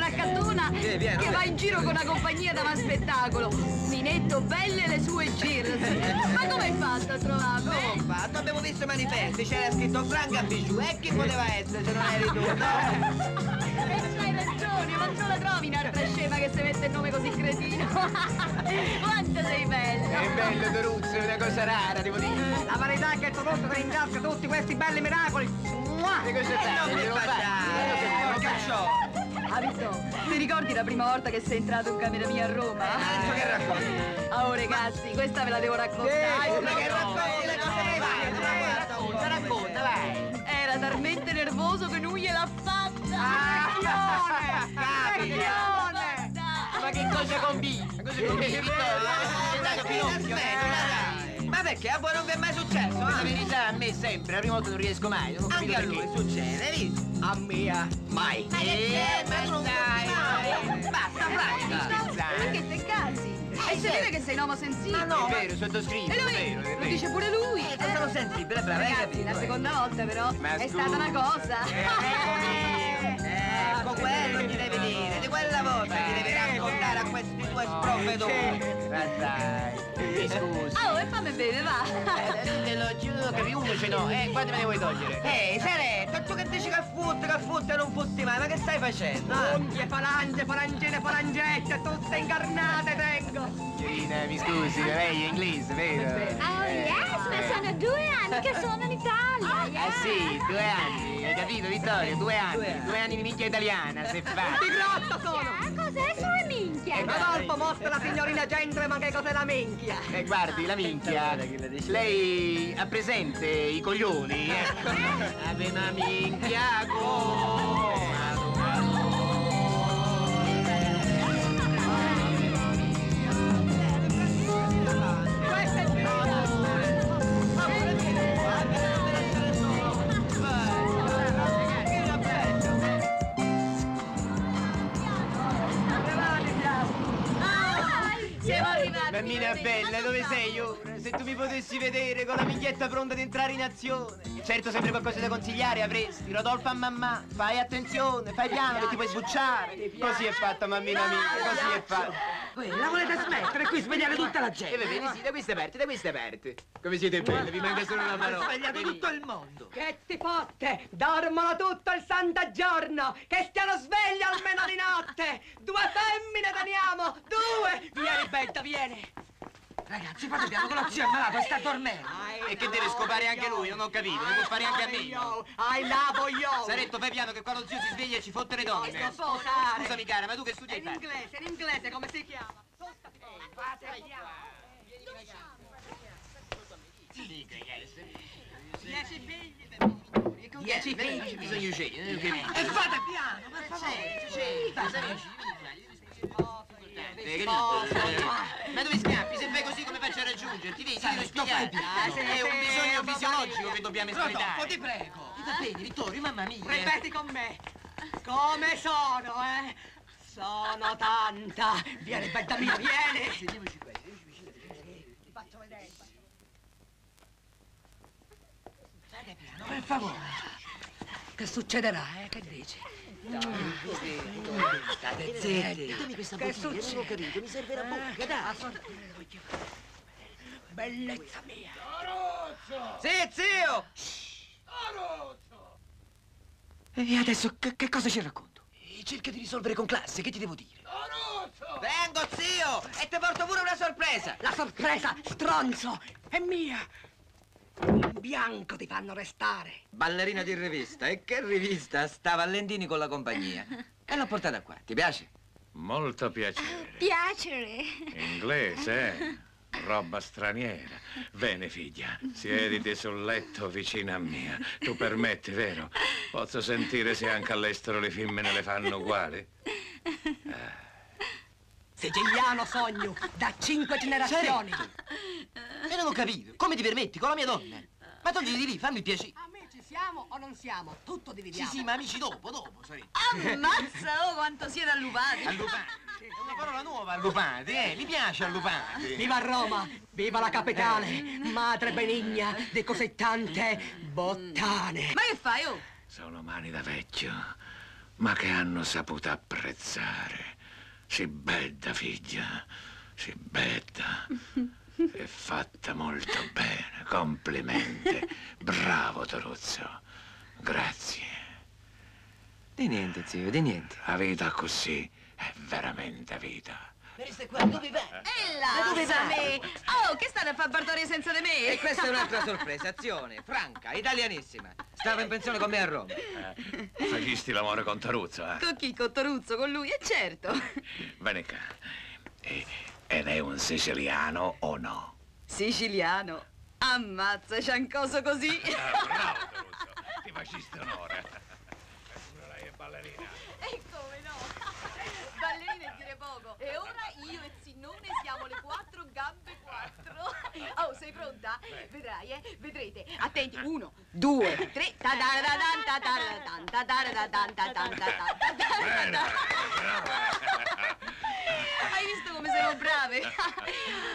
Vieni, vieni, che va in giro con una compagnia da un spettacolo. Ninetto Belle le sue Cheers. <laughs> Ma come hai fatto a trovarmi? Fatto? Abbiamo visto i manifesti, c'era scritto Franca Bijou. E chi poteva essere se non eri tu? no? E c'hai ragione, ma non la trovi un'altra scema che si mette il nome così cretino? <laughs> Quanto sei bella! È bello, Doruzzo, è una cosa rara, devo dire. La verità è che Tolotto ti ringrazio tutti questi belli miracoli! Mua! Cosa Eh, fai? non mi Devo fare? baciare, Ah, Vitto, ti ricordi la prima volta che sei entrato in camera mia a Roma? Adesso che racconti? Oh ragazzi, questa ve la devo raccontare. Ma che racconti le cose che? Racconta, racconta, vai. Era talmente nervoso che non gliel'ha fatta. Capita. Vecchione! Ma che cosa combini? Cosa combini, Vittorio? Andato Pinocchio, Aspetta, Ma perché? A voi non vi è mai successo? La eh? verità a me sempre, la prima volta non riesco mai, non Anche a lui perché. succede, visto? A mia! Mai. Eh, ma non dai, basta, Franca. Ma che te casi? E si vede che sei un uomo sensibile. Ma no, È vero, sottoscritto, E è vero, è vedi? Lo vero. dice pure lui. Eh, sono sensibile, brava, hai Ragazzi, capito? la eh? seconda volta però Ma è stata una cosa. Eh, Ecco quello ti devi dire, di quella volta ti devi raccontare a questi due sprovveduti. Ma dai, mi scusi. Oh, e fammi bene, va. Eh, lo- Io non capisco, uno ce n'ho, eh, quante me ne vuoi togliere? Ehi, Saretto, tu che dici che futti, che futti e non futti mai, ma che stai facendo? eh? Unghie, falange, falangine, falangette, tutte incarnate tengo! Signorina, mi scusi, lei è inglese, vero? Oh yes, ma sono due anni che sono in Italia. Eh sì, due anni, hai capito Vittorio? Due anni, Due due anni. anni, di minchia italiana, se fa. Di grotta sono! Ah, cos'è sua minchia? E Rodolfo mostra la signorina Gentleman che cos'è la minchia! Eh, guardi, la minchia, lei ha presente i coglioni? Ecco. Ave una minchia Questo finalmente. bella, dove sei ora? Se tu mi potessi vedere con la minchietta pronta ad entrare in azione. Certo, sempre qualcosa da consigliare avresti. Rodolfo a mamma, fai attenzione, fai piano che ti puoi sbucciare. Così è fatta, mammina mia, così è fatta. La volete smettere qui svegliare tutta la E gente? va bene, sì, da queste parti, da queste parti. Come siete belle, vi manca solo una parola. svegliato Venite. tutto il mondo. Che ti fotte! Dormono tutto il santo giorno! Che stiano svegli almeno di notte! Due femmine teniamo! Due! Vieni, Betta, vieni! Ragazzi, fate piano con lo zio è malato, sta dormendo. E che deve scopare anche lui, non ho capito, lo può fare anche a me. Io, ai lavo io! Saretto, fai piano che qua lo zio si sveglia e ci fotte le donne. Scusami cara, ma tu che studi in fatto? inglese, in inglese, come si chiama? Sostati, fate piano! Dieci figli Dieci figli, bisogna scegliere. E fate piano, per favore. Eh, che dici? Ma dove scappi? Se fai così come faccio a raggiungerti? Vedi, ti devo spiegare. È un bisogno fisiologico che dobbiamo Rodolfo, espletare. ti prego. Bene, Vittorio, mamma mia. Ripeti con me. Come sono, eh? Sono tanta. Vieni, bella mia, vieni. Ti faccio vedere. Per favore. Che succederà, eh? Che dici? State zitti. Dammi questa Che bottiglia, non ho capito, mi serve la bocca, dai. Bellezza mia. Sì, zio! E adesso che, che cosa ci racconto? cerca di risolvere con classe, che ti devo dire? Vengo, zio! E ti porto pure una sorpresa! La sorpresa, stronzo, è mia. In bianco ti fanno restare. Ballerina di rivista. E che rivista? Sta Valentini con la compagnia. <laughs> E l'ho portata qua. Ti piace? Molto piacere. Piacere. Inglese, eh? Roba straniera. Bene, figlia, siediti sul letto vicino a mia. Tu permetti, vero? Posso sentire se anche all'estero le femmine le fanno uguali? <laughs> Siciliano sogno, da cinque generazioni. E non ho capito, come ti permetti, con la mia donna? Ma togliti di lì, fammi il piacere. Amici siamo o non siamo? Tutto Sì, dividiamo. sì, ma amici dopo, dopo, sarete. Ammazza, oh, quanto siete allupati. Allupati. È una parola nuova, allupati, eh? Mi piace allupati. Viva Roma, viva la capitale, madre benigna di così tante bottane. Ma che fai, oh? Sono mani da vecchio, ma che hanno saputo apprezzare. Si bella, figlia, si bella. <laughs> È fatta molto bene, complimenti. Bravo, Toruzzo. Grazie. Di niente, zio, di niente. La vita così è veramente vita. Resta qua, dove vai? E là, dove sa vai? me. Oh, che state a far partorire senza di me? E questa è un'altra sorpresa, azione, franca, italianissima. Stava in pensione con me a Roma. Eh, Facisti l'amore con Toruzzo, eh? Con chi? Con Toruzzo, con lui, e certo. Vieni qua. E- ed è un siciliano o no? Siciliano. Ammazza, c'è un coso così. Ah, bravo, Toruzzo. Ti faciste onore. Eppure lei è ballerina. E come no? Ballerina e dire poco. E ora io e Zinnone siamo le quattro gambe quattro. Oh, sei pronta? Vedrai, eh? Vedrete. Attenti. Uno, due, tre. Hai visto come siamo brave?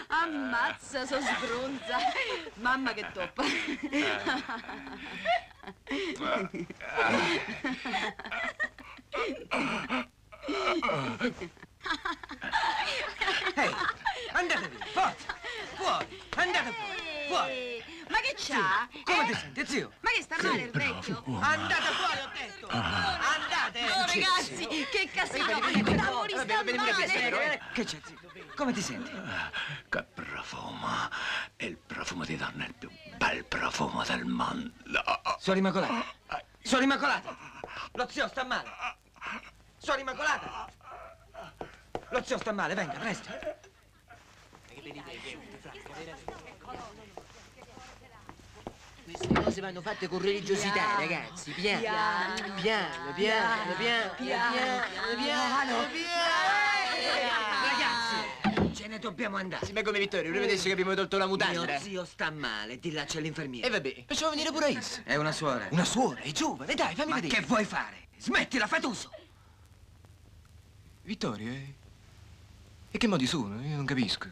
Ammazza, so sbronza. Mamma che toppa. Ehi, andate via, forza! Fuori, andate fuori, fuori! Eh, Ma che c'ha? Come Eh? ti senti, zio? Ma che sta male il vecchio? Andate fuori, ho detto! Andate! Oh ragazzi, che casino! Vieni, Lavori sta male! Che c'è, zio? Come ti senti? Che profumo! Il profumo di donna è il più bel profumo del mondo. Suor Immacolata! Suor Immacolata! Lo zio sta male! Suor Immacolata! Lo zio sta male, venga, presto! Queste cose vanno fatte con religiosità, ragazzi. Piano, piano, piano, piano, piano, piano, piano, Ragazzi, ce ne dobbiamo andare. Sì, ma come Vittorio, prima adesso che abbiamo tolto la mutanda. Mio zio sta male, di là c'è l'infermiere. E vabbè, facciamo venire pure essa. È una suora. Una suora, è giovane, dai, fammi Ma vedere. che vuoi fare? Smettila, fatuso! Vittorio, eh? E che modi sono? Io non capisco.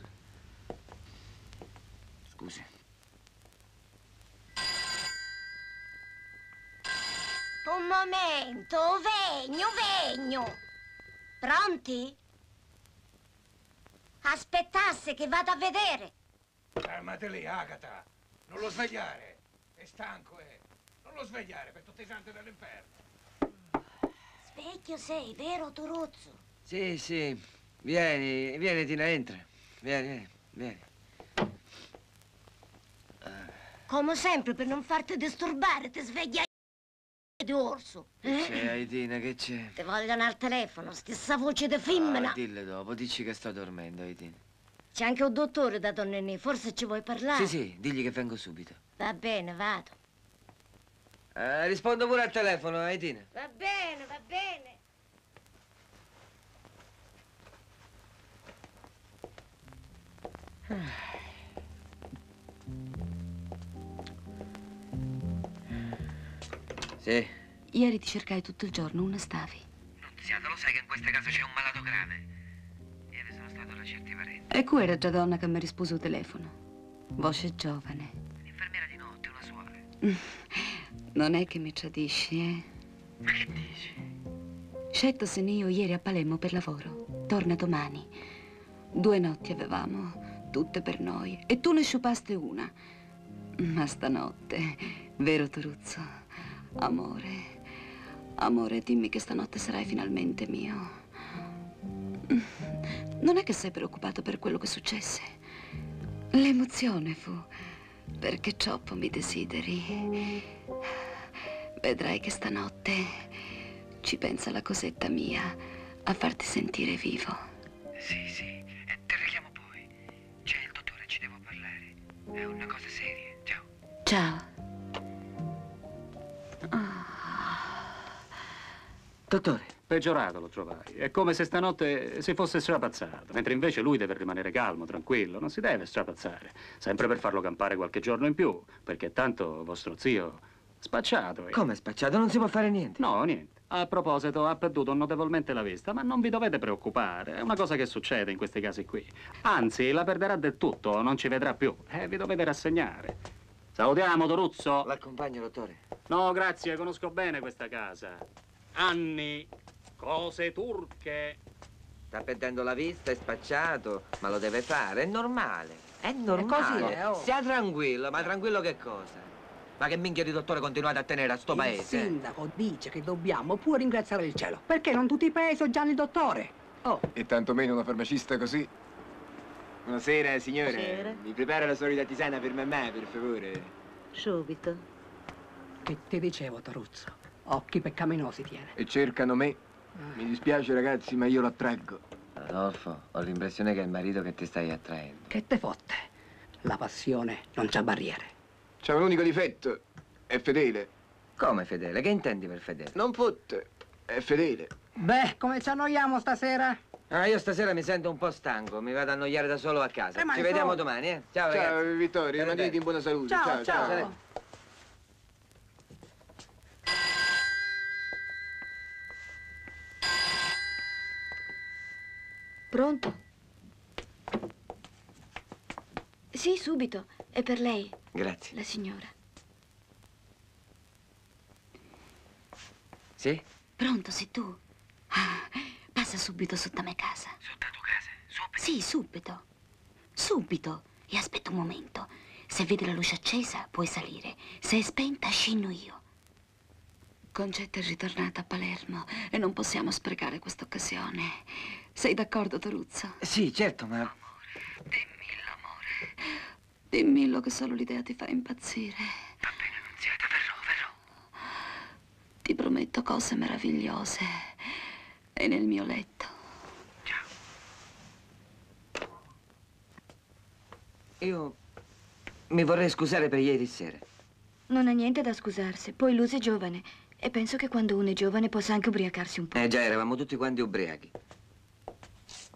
Scusi. Un momento, vegno, vegno. Pronti? Aspettasse che vado a vedere. Fermate lì, Agata. Non lo svegliare. È stanco, eh. Non lo svegliare per tutti i santi dell'inferno. Specchio sei, vero Toruzzo? Sì, sì. Vieni, vieni, Tina, entra. Vieni, vieni, vieni. Come sempre, per non farti disturbare, ti sveglia di orso. Eh? C'è, Aitina, che c'è? Ti vogliono al telefono, stessa voce di femmina. Ah, dille dopo, dici che sto dormendo, Aitina. C'è anche un dottore da Don Nenè, forse ci vuoi parlare? Sì, sì, digli che vengo subito. Va bene, vado. Eh, rispondo pure al telefono, Aitina. Va bene, va bene. Sì. Ieri ti cercai tutto il giorno, non stavi. Nunziata, lo sai che in questa casa c'è un malato grave? Ieri sono stato da certi parenti. E qui era già donna che mi rispose il telefono. Voce giovane. Un'infermiera di notte, una suore. Non è che mi tradisci, eh? Ma che dici? Scelto se ne io ieri a Palermo per lavoro. Torna domani. Due notti avevamo, tutte per noi. E tu ne sciupaste una. Ma stanotte, vero Toruzzo? Amore, amore, dimmi che stanotte sarai finalmente mio. Non è che sei preoccupato per quello che successe. L'emozione fu perché troppo mi desideri. Vedrai che stanotte ci pensa la cosetta mia a farti sentire vivo. Sì, sì. È una cosa seria. Ciao. Ciao. Dottore. Peggiorato lo trovai. È come se stanotte si fosse strapazzato, mentre invece lui deve rimanere calmo, tranquillo. Non si deve strapazzare. Sempre per farlo campare qualche giorno in più, perché tanto vostro zio spacciato. è. Come spacciato? Non si può fare niente. No, niente. A proposito, ha perduto notevolmente la vista, ma non vi dovete preoccupare. È una cosa che succede in questi casi qui. Anzi, la perderà del tutto, non ci vedrà più. E vi dovete rassegnare. Salutiamo, Doruzzo. L'accompagno, dottore. No, grazie, conosco bene questa casa. Anni, cose turche. Sta perdendo la vista, è spacciato, ma lo deve fare, è normale. È normale. così, eh, oh. Stia tranquillo, ma tranquillo che cosa? Ma che minchia di dottore continuate a tenere a sto Il paese? sindaco dice che dobbiamo pure ringraziare il cielo. Perché non tutti i paesi sono già il dottore? Oh, E tantomeno una farmacista così. Buonasera, signore. Buonasera. Mi prepara la solita tisana per mamma, per favore. Subito. che ti dicevo, Toruzzo? Occhi peccaminosi tiene. E cercano me. Mi dispiace, ragazzi, ma io lo attraggo. Adolfo, ho l'impressione che è il marito che ti stai attraendo. Che te fotte? La passione non c'ha barriere. C'ha un unico difetto. È fedele. Come fedele? Che intendi per fedele? Non fotte. È fedele. Beh, come ci annoiamo stasera? Ah, io stasera mi sento un po' stanco, mi vado a annoiare da solo a casa. Ci vediamo solo. domani, eh? Ciao, Ciao, ragazzi. Vittorio, rimanete in buona salute. Ciao, ciao. State- Pronto? Sì, subito. È per lei, Grazie. la signora. Sì? Pronto, sei tu? Ah, passa subito sotto a me casa. Sotto a tua casa? Subito. Sì, subito. Subito. E aspetta un momento. Se vedi la luce accesa, puoi salire. Se è spenta, scendo io. Concetta è ritornata a Palermo e non possiamo sprecare questa occasione. Sei d'accordo, Toruzzo? Sì, certo, ma... Amore. Dimmelo che solo l'idea ti fa impazzire. Va bene, Nunziata, verrò, verrò. Ti prometto cose meravigliose. E nel mio letto. Io mi vorrei scusare per ieri sera. Non ha niente da scusarsi. Poi lui è giovane. E penso che quando uno è giovane possa anche ubriacarsi un po'. Eh già, eravamo tutti quanti ubriachi.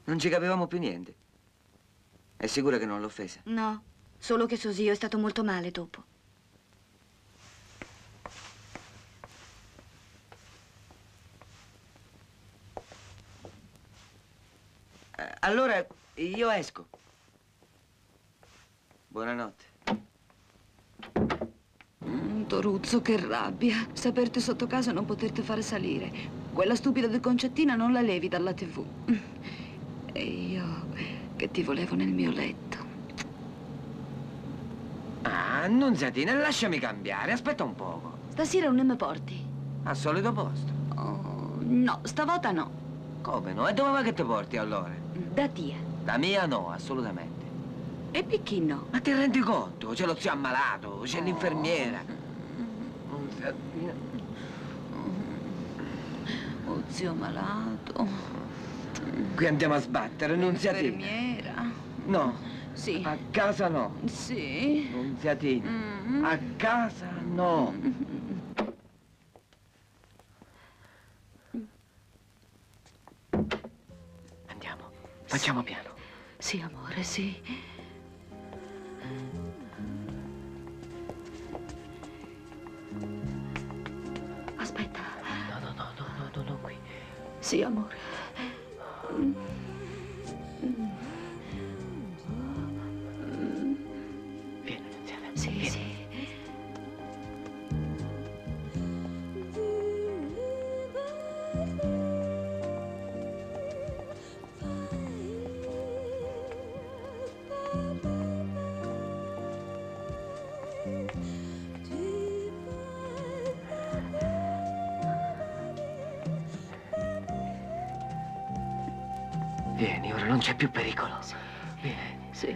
Non ci capivamo più niente. È sicura che non l'ho offesa? No, solo che suo zio è stato molto male dopo. Eh, allora, io esco. Buonanotte. Mm, Toruzzo, che rabbia. Saperti sotto casa e non poterti fare salire. Quella stupida di Concettina non la levi dalla tv. Mm. E io che ti volevo nel mio letto. Ah, Nunziatina, lasciami cambiare, aspetta un poco. Stasera non mi porti? Al solito posto. Oh, no, stavolta no. Come no? E dove vuoi che ti porti allora? Da tia. Da mia no, assolutamente. E Picchino? Ma ti rendi conto? C'è lo zio ammalato, c'è l'infermiera. Nunziatina. Oh, zio malato. Qui andiamo a sbattere, Nunziatina. Infermiera. No. Sì. A casa no. Sì. Nunziatina. Mm. A casa no. Andiamo. Facciamo piano. Sì, amore, sì. Aspetta. No, no, no, no, no, no, no, qui. Sì, amore. Più pericolo. Vieni. Sì.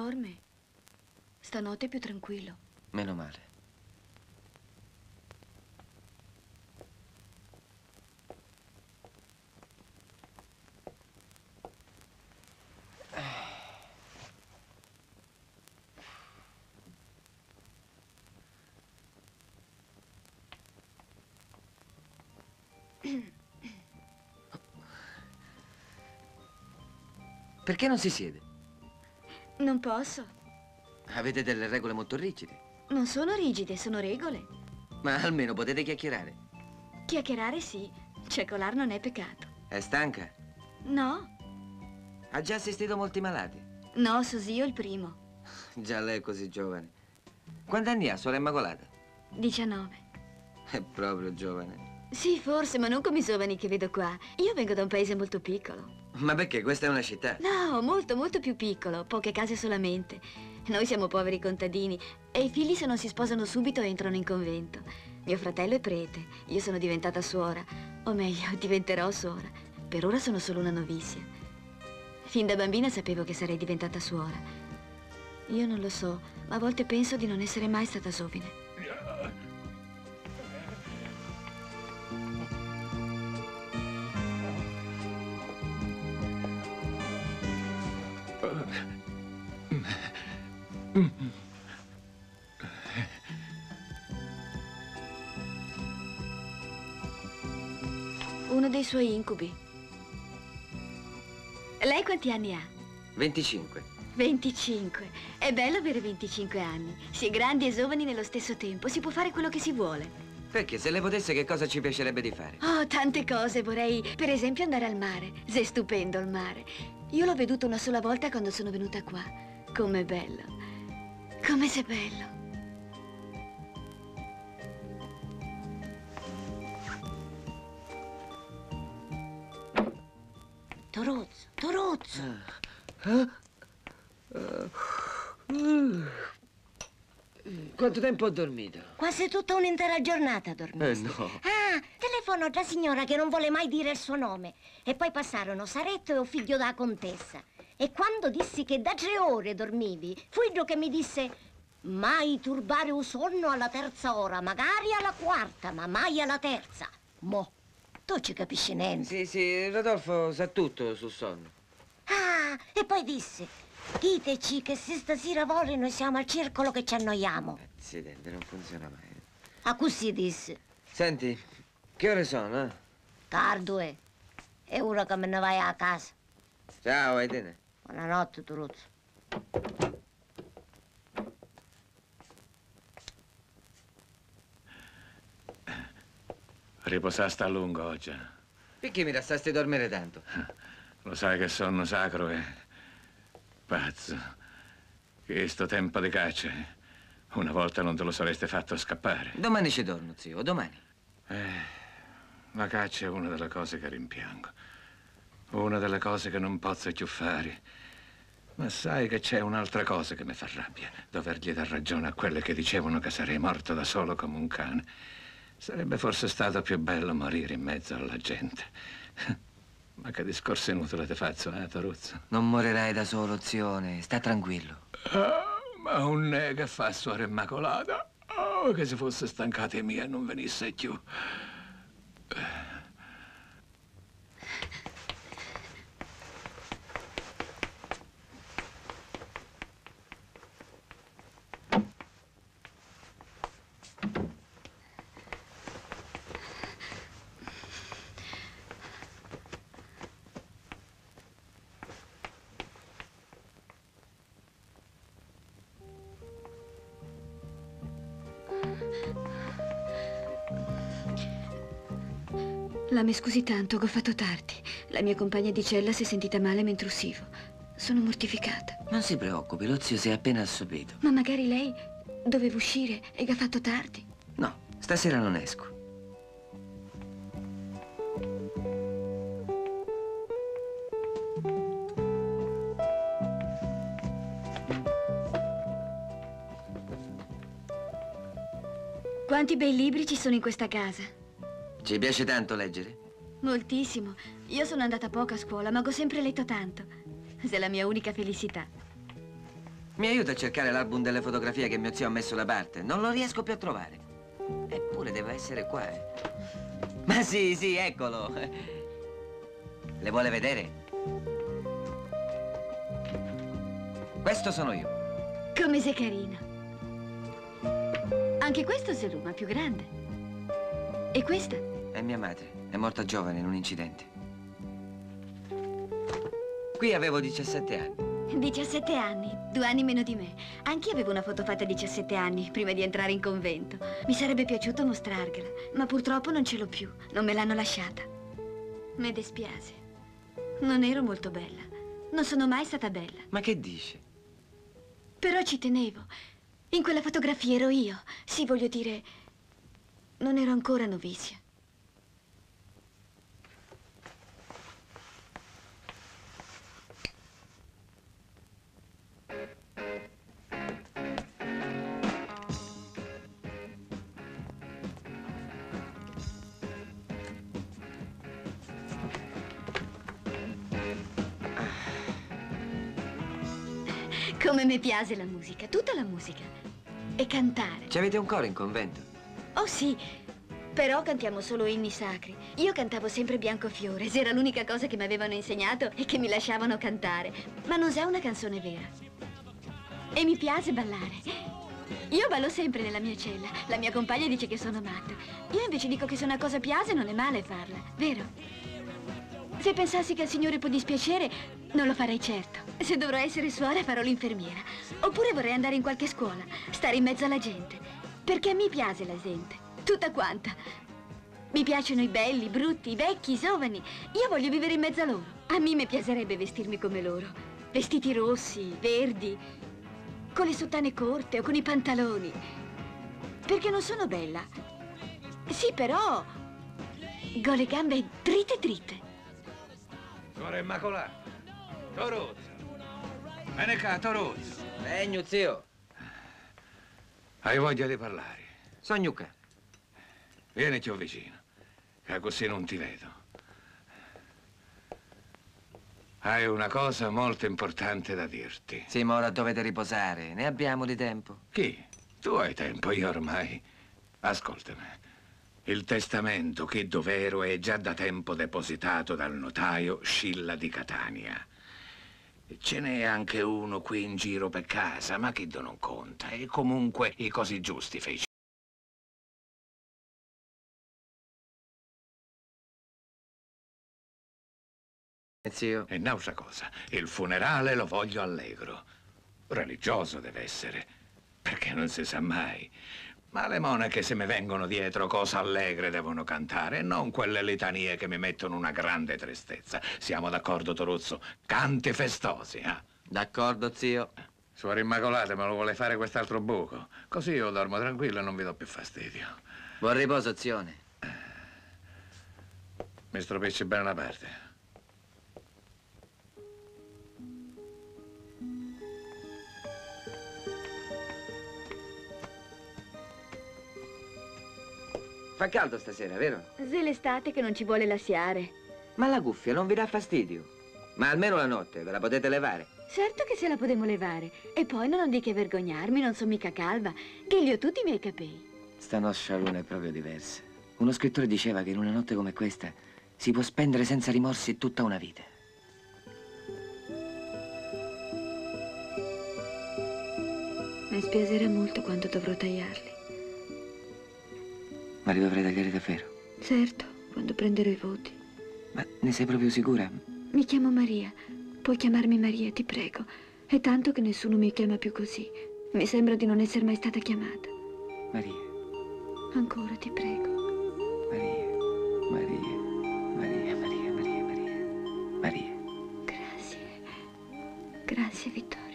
Dorme. Stanotte è più tranquillo. Meno male. <clears throat> Perché non si siede? Non posso. Avete delle regole molto rigide. Non sono rigide, sono regole. Ma almeno potete chiacchierare. Chiacchierare sì, cecolar non è peccato. È stanca? No, Ha già assistito molti malati. no, Susio il primo. <laughs> Già lei è così giovane. Quanti anni ha, Suora Immacolata? 19. È proprio giovane. Sì, forse, ma non come i giovani che vedo qua. Io vengo da un paese molto piccolo. Ma perché questa è una città? No, molto, molto più piccolo, poche case solamente. Noi siamo poveri contadini e i figli se non si sposano subito entrano in convento. Mio fratello è prete, io sono diventata suora, o meglio, <laughs> diventerò suora. Per ora sono solo una novizia. Fin da bambina sapevo che sarei diventata suora. Io non lo so, ma a volte penso di non essere mai stata giovine. Suoi incubi. Lei quanti anni ha? 25. 25. È bello avere 25 anni. Si è grandi e giovani nello stesso tempo. Si può fare quello che si vuole. Perché se lei potesse che cosa ci piacerebbe di fare? Oh, tante cose. Vorrei, per esempio, andare al mare. È stupendo il mare. Io l'ho veduto una sola volta quando sono venuta qua. Com'è bello. Come sei bello. Torozzo, Torozzo. Quanto tempo ho dormito? Quasi tutta un'intera giornata dormiste. Eh, no. Ah, telefono a una signora che non vuole mai dire il suo nome. E poi passarono Saretto e un figlio da contessa. E quando dissi che da tre ore dormivi, fu il che mi disse mai turbare un sonno alla terza ora, magari alla quarta, ma mai alla terza. Mo, tu ci capisci niente. Sì, sì, Rodolfo sa tutto sul sonno. Ah, e poi disse, diteci che se stasera vuole noi siamo al circolo che ci annoiamo. Accidente, non funziona mai. A così disse. Senti, che ore sono, eh? Tardo è. È ora che me ne vai a casa. Ciao, Aidene. Buonanotte, Turuzzo. Riposasti a lungo oggi. Perché mi lasciasti dormire tanto? <laughs> Lo sai che sonno sacro è pazzo. Che sto tempo di caccia, una volta non te lo sareste fatto scappare. Domani ci torno, zio, domani. Eh, la caccia è una delle cose che rimpiango. Una delle cose che non posso più fare. Ma sai che c'è un'altra cosa che mi fa rabbia. Dovergli dar ragione a quelle che dicevano che sarei morto da solo come un cane. Sarebbe forse stato più bello morire in mezzo alla gente. <laughs> Ma che discorso inutile ti faccio, eh, Toruzzo? Non morirai da solo, zione. Sta tranquillo. Ah, ma un ne che fa suora immacolata. Oh, che se fosse stancata miei e non venisse più. Mi scusi tanto, che ho fatto tardi. La mia compagna di cella si è sentita male mentre uscivo. Sono mortificata. Non si preoccupi, lo zio si è appena assopito. Ma magari lei doveva uscire e che ha fatto tardi. No, stasera non esco. Quanti bei libri ci sono in questa casa? Ci piace tanto leggere? Moltissimo. Io sono andata poco a scuola, ma ho sempre letto tanto. Sei la mia unica felicità. Mi aiuta a cercare l'album delle fotografie che mio zio ha messo da parte. Non lo riesco più a trovare. Eppure deve essere qua, eh. Ma sì, sì, eccolo. Le vuole vedere? Questo sono io. Come sei carino. Anche questo è Seluma, più grande. E questa? È mia madre. È morta giovane in un incidente. Qui avevo 17 anni. 17 anni, due anni meno di me. Anch'io avevo una foto fatta a 17 anni, prima di entrare in convento. Mi sarebbe piaciuto mostrargliela, ma purtroppo non ce l'ho più. Non me l'hanno lasciata. Mi dispiace. Non ero molto bella. Non sono mai stata bella. Ma che dice? Però ci tenevo. In quella fotografia ero io. Sì, voglio dire, non ero ancora novizia. Come mi piace la musica, tutta la musica. E cantare. Ci avete un coro in convento? Oh sì, però cantiamo solo inni sacri. Io cantavo sempre Biancofiore, era l'unica cosa che mi avevano insegnato e che mi lasciavano cantare. Ma non sa una canzone vera. E mi piace ballare. Io ballo sempre nella mia cella. La mia compagna dice che sono matta. Io invece dico che se una cosa piace non è male farla, vero? Se pensassi che al signore può dispiacere, non lo farei certo. Se dovrò essere suora, farò l'infermiera. Oppure vorrei andare in qualche scuola, stare in mezzo alla gente. Perché a me piace la gente, tutta quanta. Mi piacciono i belli, i brutti, i vecchi, i giovani. Io voglio vivere in mezzo a loro. A me mi piacerebbe vestirmi come loro. Vestiti rossi, verdi, con le sottane corte o con i pantaloni. Perché non sono bella. Sì, però... Ho le gambe dritte dritte. Suora Immacolata. Torozzo. Vieni qua, Torozzo. Legno, zio. Hai voglia di parlare? Sognuca. Vieni più vicino, che così non ti vedo. Hai una cosa molto importante da dirti. Sì, ma ora dovete riposare. Ne abbiamo di tempo. Chi? Tu hai tempo, io ormai. Ascoltami. Il testamento, che dovero, è già da tempo depositato dal notaio Scilla di Catania. Ce n'è anche uno qui in giro per casa, ma chi non conta. E comunque i cosi giusti feci. E zio? E un'altra cosa, il funerale lo voglio allegro. Religioso deve essere, perché non si sa mai. Ma le monache se mi vengono dietro cose allegre devono cantare, non quelle litanie che mi mettono una grande tristezza. Siamo d'accordo, Toruzzo? Canti festosi, eh? D'accordo, zio. Suora Immacolata me lo vuole fare quest'altro buco. Così io dormo tranquillo e non vi do più fastidio. Buon riposo, zione. Mi stropisci bene una parte. Fa caldo stasera, vero? Se l'estate che non ci vuole lasciare. Ma la cuffia non vi dà fastidio? Ma almeno la notte ve la potete levare? Certo che se la potremo levare. E poi non ho di che vergognarmi, non sono mica calva, che li ho tutti i miei capelli. Sta nostra luna è proprio diversa. Uno scrittore diceva che in una notte come questa si può spendere senza rimorsi tutta una vita. Mi spiacerà molto quando dovrò tagliarli. Ma li dovrei tagliare davvero? Certo, quando prenderò i voti. Ma ne sei proprio sicura? Mi chiamo Maria. Puoi chiamarmi Maria, ti prego. È tanto che nessuno mi chiama più così. Mi sembra di non essere mai stata chiamata. Maria, Ancora, ti prego. Maria, Maria, Maria, Maria, Maria, Maria, Maria. Grazie. Grazie, Vittorio.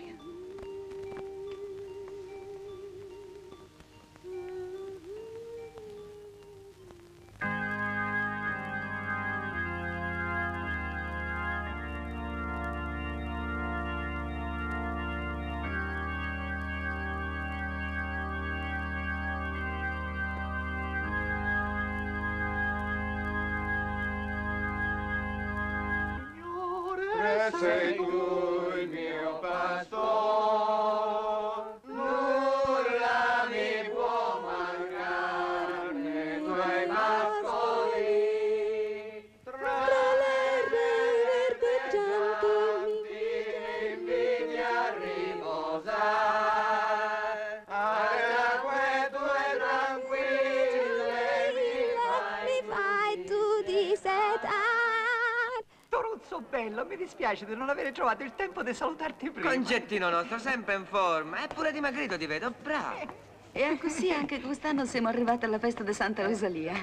Dispiace di non avere trovato il tempo di salutarti prima. Concettino nostro, sempre in forma. È pure dimagrito, ti vedo. Bravo. E così anche quest'anno siamo arrivati alla festa di Santa Rosalia.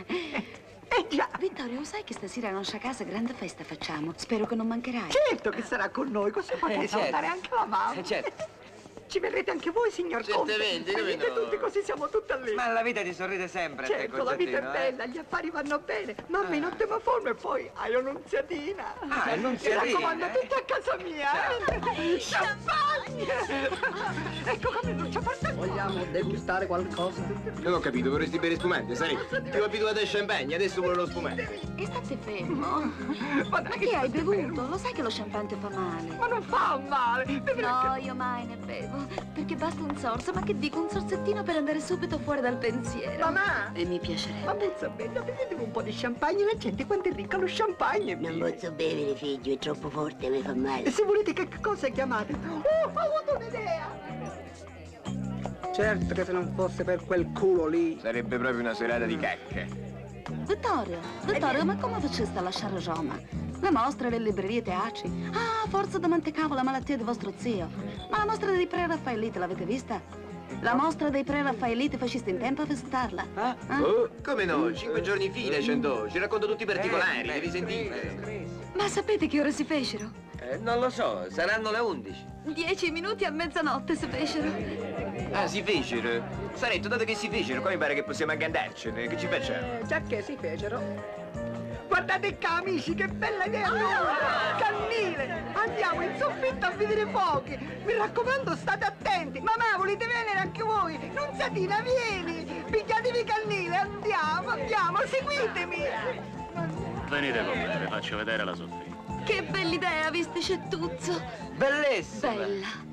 Eh già. Vittorio, lo sai che stasera a nostra casa grande festa facciamo? Spero che non mancherai. Certo che sarà con noi, così potete Eh, certo. salutare anche la mamma. Eh, certo. Ci verrete anche voi, signor Conte. Certamente, come Venite no? tutti così siamo tutti lì. Ma la vita ti sorride sempre, te, Certo, la vita è eh? bella, gli affari vanno bene. Mamma in ottima forma e poi hai un'annunziatina. Ah, Annunziatina, Mi raccomando, eh? tutti a casa mia. eh? Champagne! ecco come non ci porta Vogliamo degustare qualcosa? Non ho capito, vorresti bere spumante, sai? Più abituato ai champagne, adesso vuole lo spumante. E state fermo. Ma che hai bevuto? Lo sai che lo champagne fa male. Ma non fa male. No, io mai ne bevo. Perché basta un sorso, ma che dico, un sorsettino per andare subito fuori dal pensiero. Mamma! E mi piacerebbe. Ma buzza bella, vedete un po' di champagne, la gente quanto è ricca lo champagne. Non posso bere, figlio, è troppo forte, mi fa male. E se volete che cosa chiamate? Oh, ho avuto un'idea! Certo che se non fosse per quel culo lì. Sarebbe proprio una serata di cacca. Vittorio, Vittorio, ma come faceste a lasciare Roma? La mostra delle librerie teaci. Ah, forza da mantecavo la malattia di vostro zio. Ma la mostra dei pre-raffaelliti l'avete vista? La mostra dei pre-raffaelliti fascisti in tempo a visitarla. Ah? Oh, come no? Cinque giorni in fila ci andò. Ci racconto tutti i particolari, Eh, devi sentire. Ma sapete che ora si fecero? Eh, non lo so, saranno le 11. Dieci minuti a mezzanotte si fecero. Ah, si fecero? Saretto, dato che si fecero, qua mi pare che possiamo anche andarcene. Che ci facciamo? Già che si fecero. Guardate qua, amici, che bella idea! Cannile! Andiamo in soffitto a vedere i fuochi! Mi raccomando, state attenti! Mamma, volete venire anche voi? Nunziatina, vieni! Pigliatevi cannile, andiamo, andiamo, seguitemi! Venite con me, vi faccio vedere la Sofia. Che bell'idea, viste Cettuzzo. Bellissima! Bella.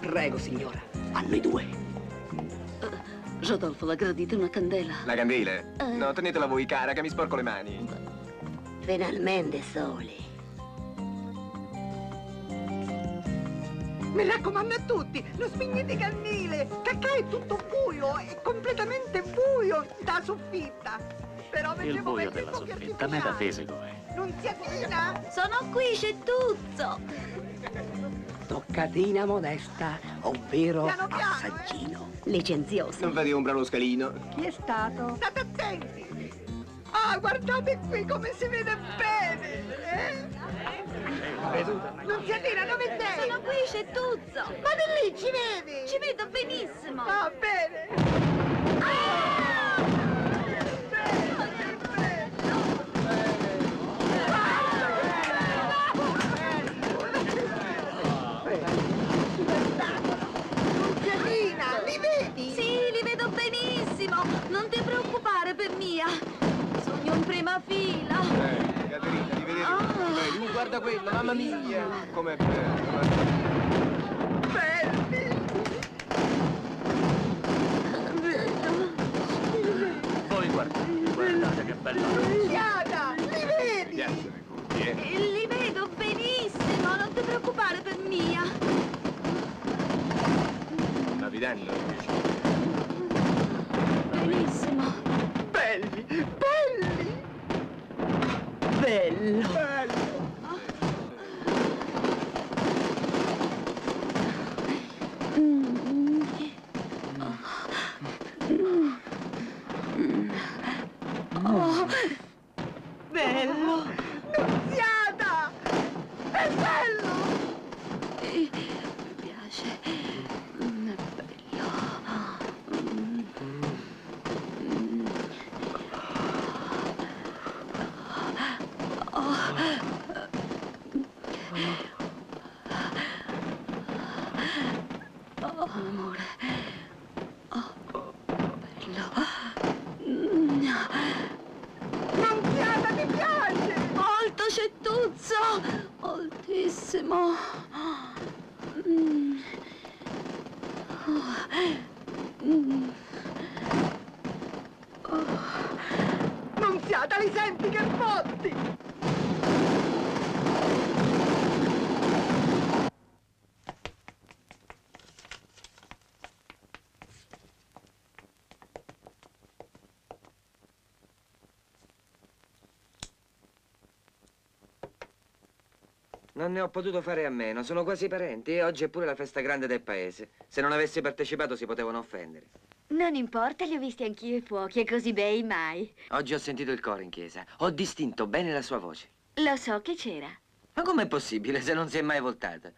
Prego, signora, a noi due. Rodolfo, la gradite una candela? La candela? Eh. No, tenetela voi, cara, che mi sporco le mani. Finalmente soli. Mi raccomando a tutti, non spegnete cannile, che qua è tutto buio, è completamente buio da soffitta. Però Il buio della soffitta, metafisico è. Nunziatina! Sono qui, Cettuzzo. Toccatina modesta, ovvero Piano piano, assaggino. Licenzioso. Non fate ombra allo scalino. Chi è stato? State attenti! Ah, guardate qui come si vede bene! Eh? Nunziatina, dove sei? Sono qui, Cettuzzo. Ma di lì ci vedi? Ci vedo benissimo. Va bene! Nunziatina, li vedi? Sì, li vedo benissimo. Non ti preoccupare per mia. Sogno in prima fila. Eh, Caterina, li vedete? Belli, uh, guarda quello, mamma mia! Com'è bello! Voi guardate, guardate che bella Nunziata, li vedi? Piazzano i conti, eh? Li vedo benissimo. Non ti preoccupare per mia. Ma vi danno? Benissimo. Belli, belli! Bello! Bello! Oh, Bello! Nunziata! È bello! Mi piace. Mm, È bello. Mm. Mm. Oh, amore. Oh, bello. Mm. Nunziata, mi piace! Molto cettuzzo! Moltissimo! Mm. Oh. Mm. Nunziata, li senti che botti? Non ne ho potuto fare a meno, sono quasi parenti e oggi è pure la festa grande del paese. Se non avessi partecipato si potevano offendere. Non importa, li ho visti anch'io i fuochi e così bei mai. Oggi ho sentito il coro in chiesa, ho distinto bene la sua voce. Lo so che c'era. Ma com'è possibile se non si è mai voltata?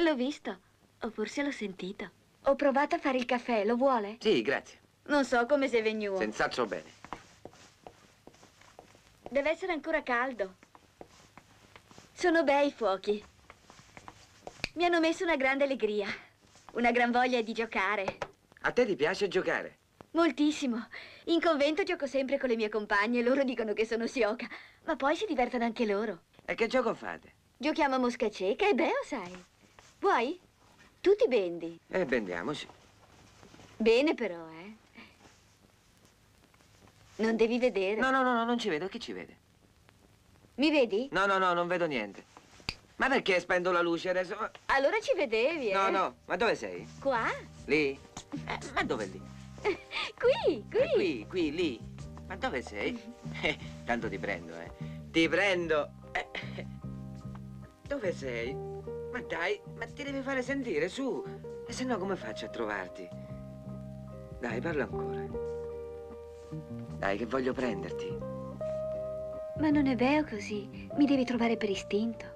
L'ho visto. O forse l'ho sentito. Ho provato a fare il caffè, lo vuole? Sì, grazie. Non so come sei venuto. Senz'altro bene. Deve essere ancora caldo. Sono bei fuochi. Mi hanno messo una grande allegria. Una gran voglia di giocare. A te ti piace giocare? Moltissimo. In convento gioco sempre con le mie compagne loro dicono che sono sioca. Ma poi si divertono anche loro. E che gioco fate? Giochiamo a mosca cieca e bello, sai. Vuoi? Tu ti bendi. Eh, bendiamoci. Bene però, eh. Non devi vedere. No, no, no, no, non ci vedo. Chi ci vede? Mi vedi? No, no, no, non vedo niente. Ma perché spendo la luce adesso? Allora ci vedevi, eh? No, no, ma dove sei? Qua? Lì? Eh, ma dove lì? <laughs> Qui, qui. Eh, qui, qui, lì. Ma dove sei? <laughs> Eh, tanto ti prendo, eh. Ti prendo. Eh. Dove sei? Ma dai, ma ti devi fare sentire, su. E se no come faccio a trovarti? Dai, parla ancora. Dai, che voglio prenderti. Ma non è vero così. Mi devi trovare per istinto.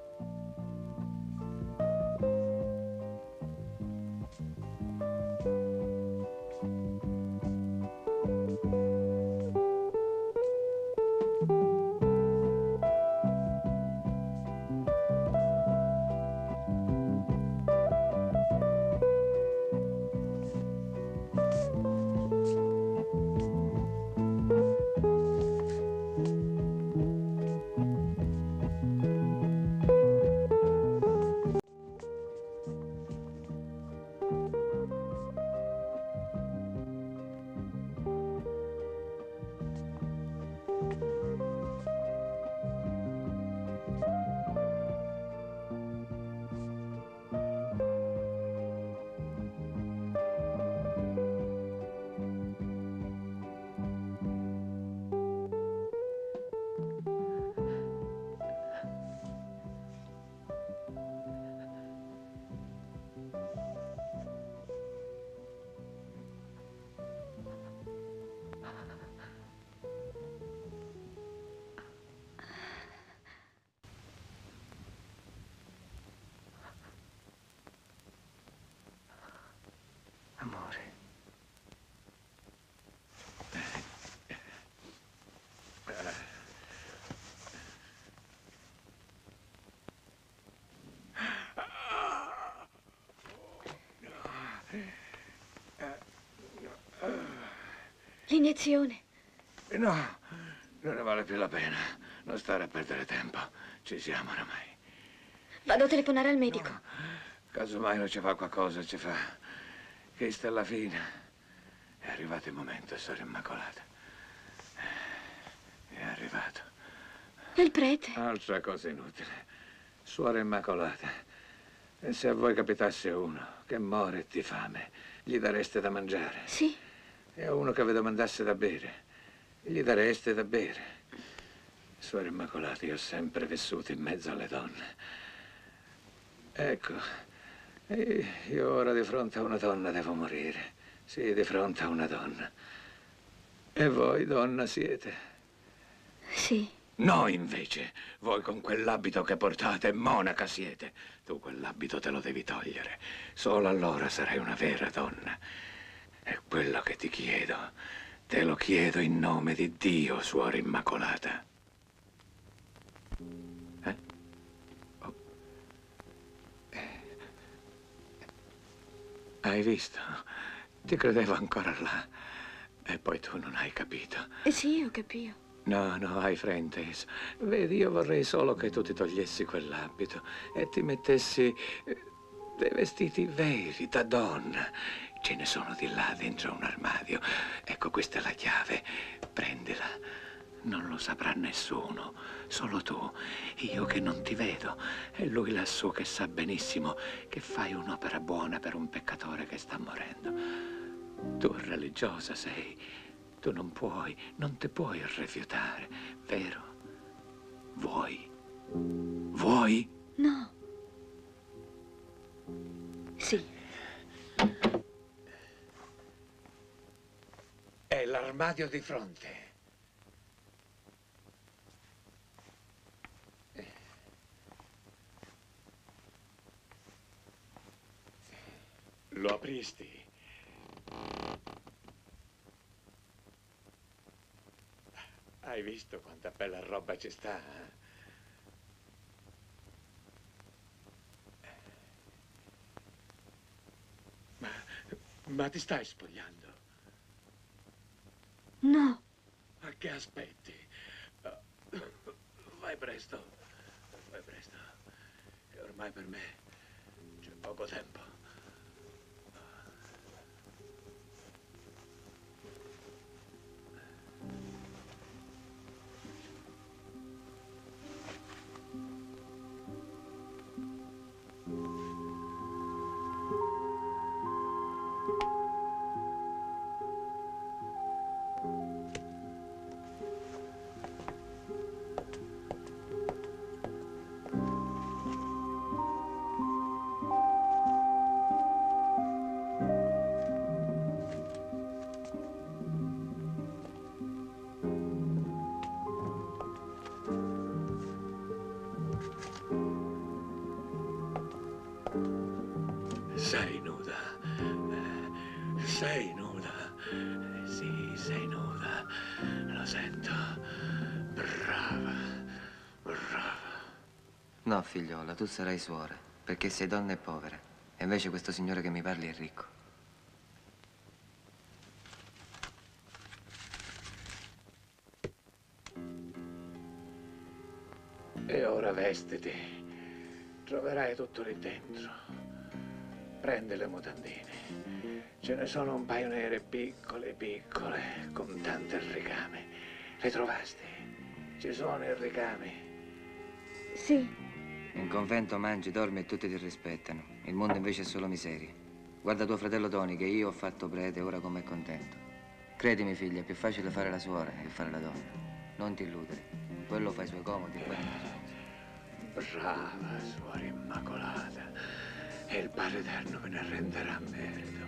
L'iniezione. No, non ne vale più la pena. Non stare a perdere tempo. Ci siamo oramai. Vado a telefonare al medico. Casomai non ci fa qualcosa, ci fa. Che sta alla fine. È arrivato il momento, Sora Immacolata. È arrivato. Il prete. Altra cosa inutile. Suora Immacolata. E se a voi capitasse uno che muore di fame, gli dareste da mangiare? Sì. E a uno che vi domandasse da bere, gli dareste da bere? Suora Immacolata, io ho sempre vissuto in mezzo alle donne. Ecco, io ora di fronte a una donna devo morire. Sì, di fronte a una donna. E voi donna siete? Sì. No, invece, voi con quell'abito che portate, monaca siete. Tu quell'abito te lo devi togliere. Solo allora sarai una vera donna. È quello che ti chiedo. Te lo chiedo in nome di Dio, Suora Immacolata. Eh? Oh. Eh. Hai visto? Ti credevo ancora là. E poi tu non hai capito. Eh sì, ho capito. No, no, hai frainteso. Vedi, io vorrei solo che tu ti togliessi quell'abito e ti mettessi eh, dei vestiti veri da donna. Ce ne sono di là dentro un armadio. Ecco, questa è la chiave. Prendila. Non lo saprà nessuno, solo tu. Io che non ti vedo e lui lassù che sa benissimo che fai un'opera buona per un peccatore che sta morendo. Tu religiosa sei. Tu non puoi, non ti puoi rifiutare, vero? Vuoi? Vuoi? No. Sì. È l'armadio di fronte. Lo apristi? Hai visto quanta bella roba ci sta? eh? Ma, ma ti stai spogliando? No. Ma che aspetti? Vai presto, vai presto, che ormai per me c'è poco tempo. Figliola, tu sarai suora, perché sei donna e povera. E invece questo signore che mi parli è ricco. E ora vestiti. Troverai tutto lì dentro. Prendi le mutandine. Ce ne sono un paio nere piccole, piccole, con tante ricame. Le trovasti? Ci sono i ricami? Sì. In convento mangi, dormi e tutti ti rispettano. Il mondo invece è solo miseria. Guarda tuo fratello Tony, che io ho fatto prete e ora com'è contento. Credimi, figlia, è più facile fare la suora che fare la donna. Non ti illudere. Quello fa i suoi comodi e poi. Brava, suora immacolata. E il Padre Eterno ve ne renderà merito.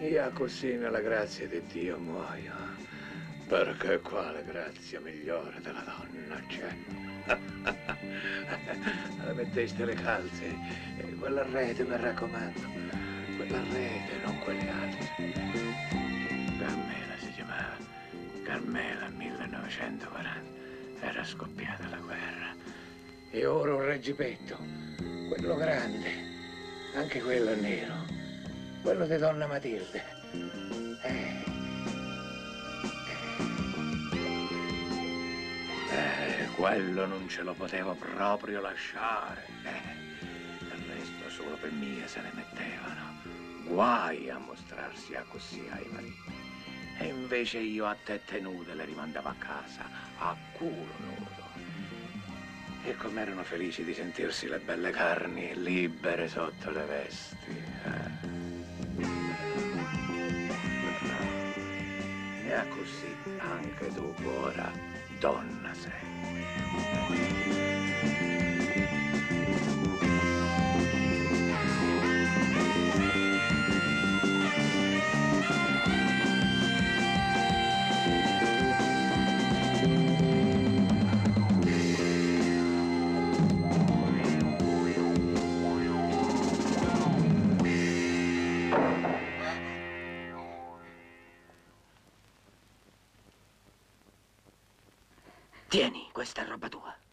Io così nella grazia di Dio muoio. Perché quale grazia migliore della donna c'è? Metteste le calze e quella rete, mi raccomando. Quella rete, non quelle altre. Carmela si chiamava. Carmela 1940. Era scoppiata la guerra. E ora un reggipetto. Quello grande. Anche quello nero. Quello di Donna Matilde. Eh. Eh, quello non ce lo potevo proprio lasciare. Eh, del resto solo per mia se ne mettevano. Guai a mostrarsi a così ai mariti. E invece io a tette nude le rimandavo a casa, a culo nudo. E com'erano felici di sentirsi le belle carni libere sotto le vesti. eh. E a così anche tu ora donna sei. Tieni, questa è roba tua.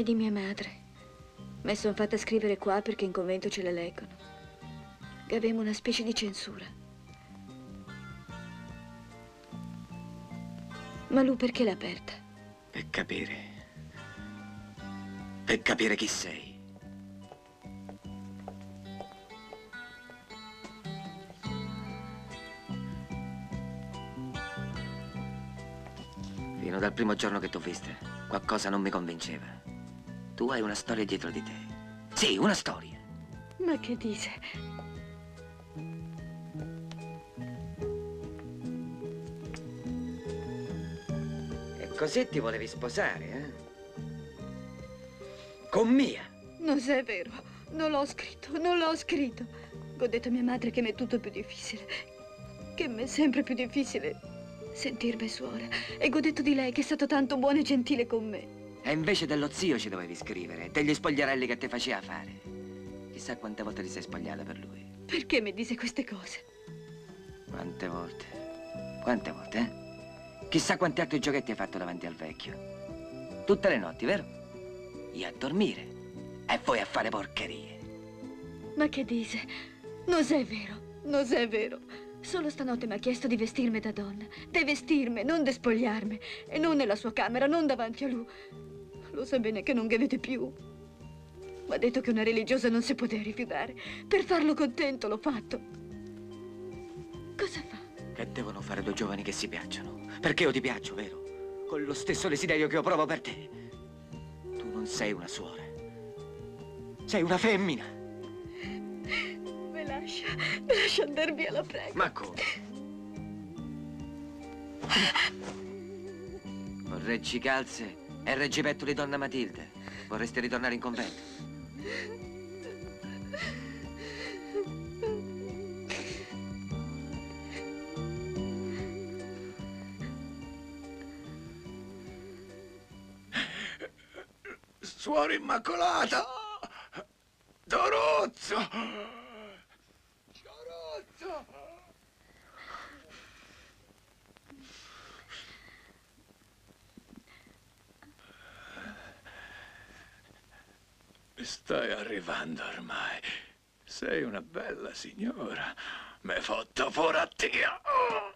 È di mia madre. Me sono fatta scrivere qua perché in convento ce le leggono. Che avevamo una specie di censura. Ma lui perché l'ha aperta? Per capire. Per capire chi sei. Fino dal primo giorno che t'ho vista, qualcosa non mi convinceva. Tu hai una storia dietro di te. Sì, una storia. Ma che dice? E così ti volevi sposare, eh? Con Mia. Non è vero. Non l'ho scritto, non l'ho scritto. Ho detto a mia madre che mi è tutto più difficile. Che mi è sempre più difficile sentirmi suora. E ho detto di lei che è stato tanto buono e gentile con me. E invece dello zio ci dovevi scrivere, degli spogliarelli che ti faceva fare. Chissà quante volte ti sei spogliata per lui. Perché mi dice queste cose? Quante volte? Quante volte, eh? Chissà quanti altri giochetti hai fatto davanti al vecchio. Tutte le notti, vero? Io a dormire e voi a fare porcherie. Ma che dice? Non è vero, non è vero. Solo stanotte mi ha chiesto di vestirmi da donna. Di vestirmi, non di spogliarmi. E non nella sua camera, non davanti a lui. Lo sa bene che non vede più. Mi ha detto che una religiosa non si poteva rifiutare. Per farlo contento l'ho fatto. Cosa fa? Che devono fare due giovani che si piacciono? Perché io ti piaccio, vero? Con lo stesso desiderio che io provo per te. Tu non sei una suora. Sei una femmina. Me lascia, me lascia andare via, la prego. Ma come? Con Reggi Calze e Reggipetto di Donna Matilde. Vorresti ritornare in convento? Suora Immacolata! Dorozzo! Stai arrivando ormai. Sei una bella signora. M'hai fatto fuori a te. Oh!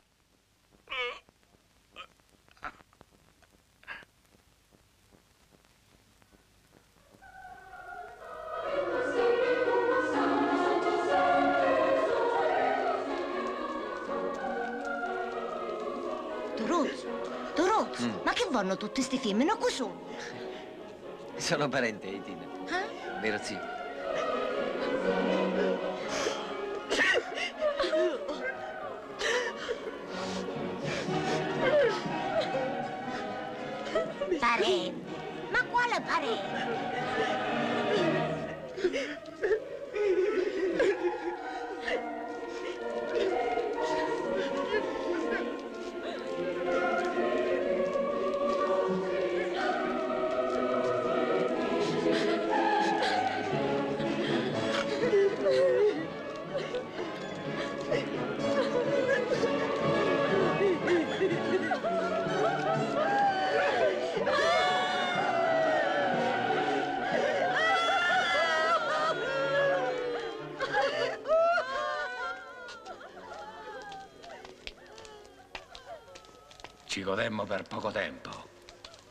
Torozzo, Torozzo, Mm. ma che vanno tutti sti film? Qui sono? Sono parente di Zio? Parente. Ma quale parente? Godemmo per poco tempo.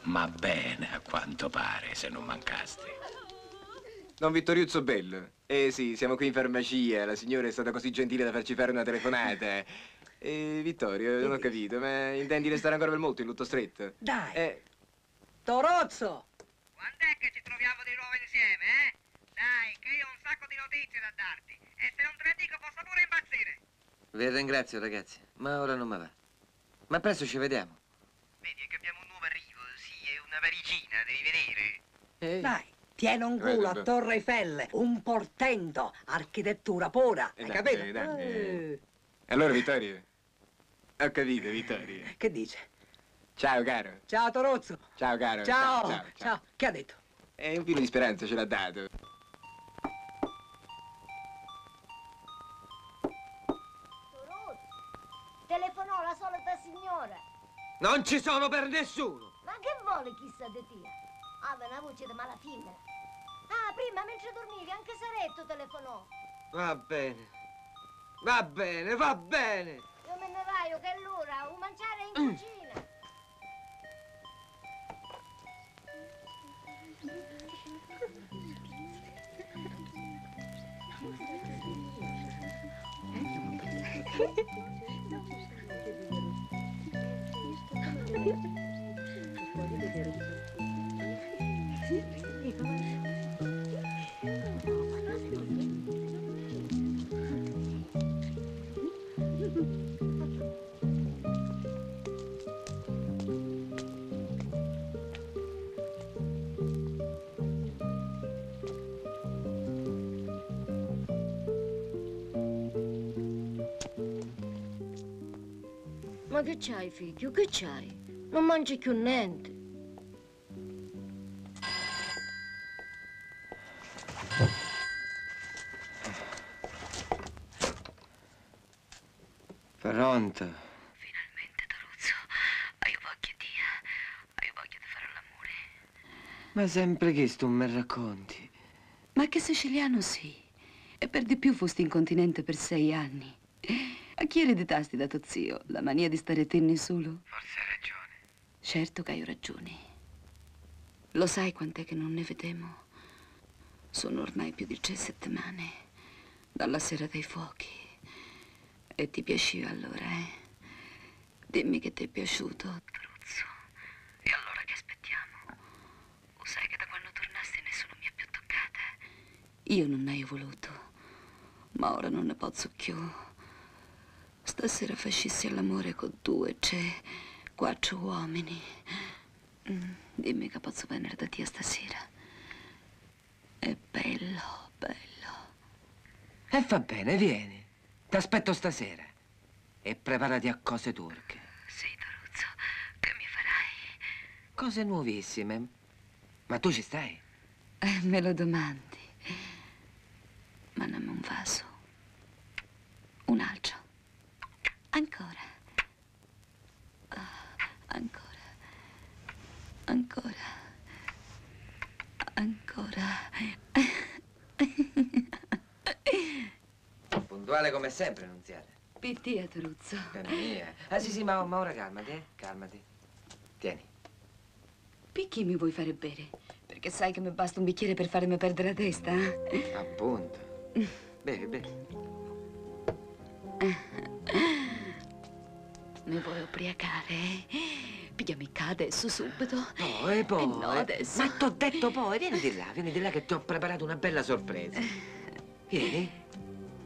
Ma bene, a quanto pare, se non mancasti. Don Vittoriuzzo Bello. Eh sì, siamo qui in farmacia. La signora è stata così gentile da farci fare una telefonata. <laughs> Eh, Vittorio, non ho capito, ma intendi restare ancora per molto in lutto stretto? Dai. Eh, Torozzo! Quando è che ci troviamo di nuovo insieme, eh? Dai, che io ho un sacco di notizie da darti. E se non te le dico posso pure impazzire. Vi ringrazio, ragazzi, ma ora non mi va. Ma presto ci vediamo. Vedi che abbiamo un nuovo arrivo, sì, è una varicina, devi vedere. Dai, tiene un culo a guarda. Torre Eiffel, un portento, architettura pura, hai dai, capito? eh, Eh, allora, Vittorio. Ho capito, Vittorio. Che dice? Ciao, caro. Ciao Torozzo! Ciao, caro. Ciao! Ciao, Ciao, Che ha detto? E un filo di speranza ce l'ha dato. Non ci sono per nessuno! Ma che vuole chissà di te? Aveva una voce di malafine. Ah, prima mentre dormivi anche Saretto telefonò. Va bene. Va bene, va bene. Io me ne vai, che è l'ora, un mangiare in cucina. Ma <laughs> che c'hai, figlio? Che c'hai? Non mangi più niente. Pronto? Finalmente, Toruzzo, hai voglia di... hai voglia di fare l'amore. Ma sempre che tu mi racconti? Ma che siciliano sì. E per di più fosti incontinente per sei anni. A chi ereditasti da tuo zio la mania di stare tenni solo? Forse hai ragione. Certo che hai ragione. Lo sai quant'è che non ne vedemo? Sono ormai più di tre settimane. Dalla sera dei fuochi. E ti piaceva allora, eh? Dimmi che ti è piaciuto, Truzzo. E allora che aspettiamo? O sai che da quando tornasti Io non ne ho voluto, ma ora non ne posso più. Stasera facessi all'amore con due, c'è quattro uomini. Mm, Dimmi che posso venire da te stasera. È bello, bello. E va bene, vieni. T'aspetto stasera. E preparati a cose turche. Sì, Toruzzo, che mi farai? Cose nuovissime. Ma tu ci stai? Eh, me lo domandi. Ma non un vaso. Un altro. Ancora. Ah, ancora. Ancora. Ancora. Puntuale come sempre, Nunziata. Pittia, Toruzzo. Per mia. Ah, sì, sì, ma, ma ora calmati, eh? Calmati. Tieni. Picchi mi vuoi fare bere? Perché sai che mi basta un bicchiere per farmi perdere la testa? eh? Appunto. Bevi, bevi. Mi vuoi ubriacare? eh? Pigliami qua adesso, subito. Poi, poi. Eh no, adesso. Ma t'ho detto poi, vieni di là, vieni di là che ti ho preparato una bella sorpresa. Vieni.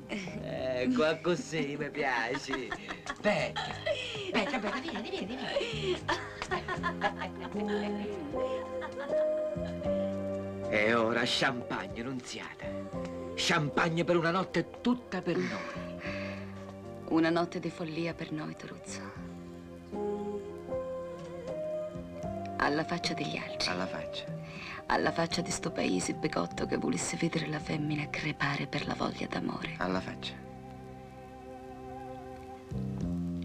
Eh, qua così mi piaci. Aspetta. Aspetta, aspetta, vieni, vieni, vieni. E ora champagne, nunziata. Champagne per una notte tutta per noi. Una notte di follia per noi, Toruzzo. Alla faccia degli altri. Alla faccia. Alla faccia di sto paese bigotto che volesse vedere la femmina crepare per la voglia d'amore. Alla faccia.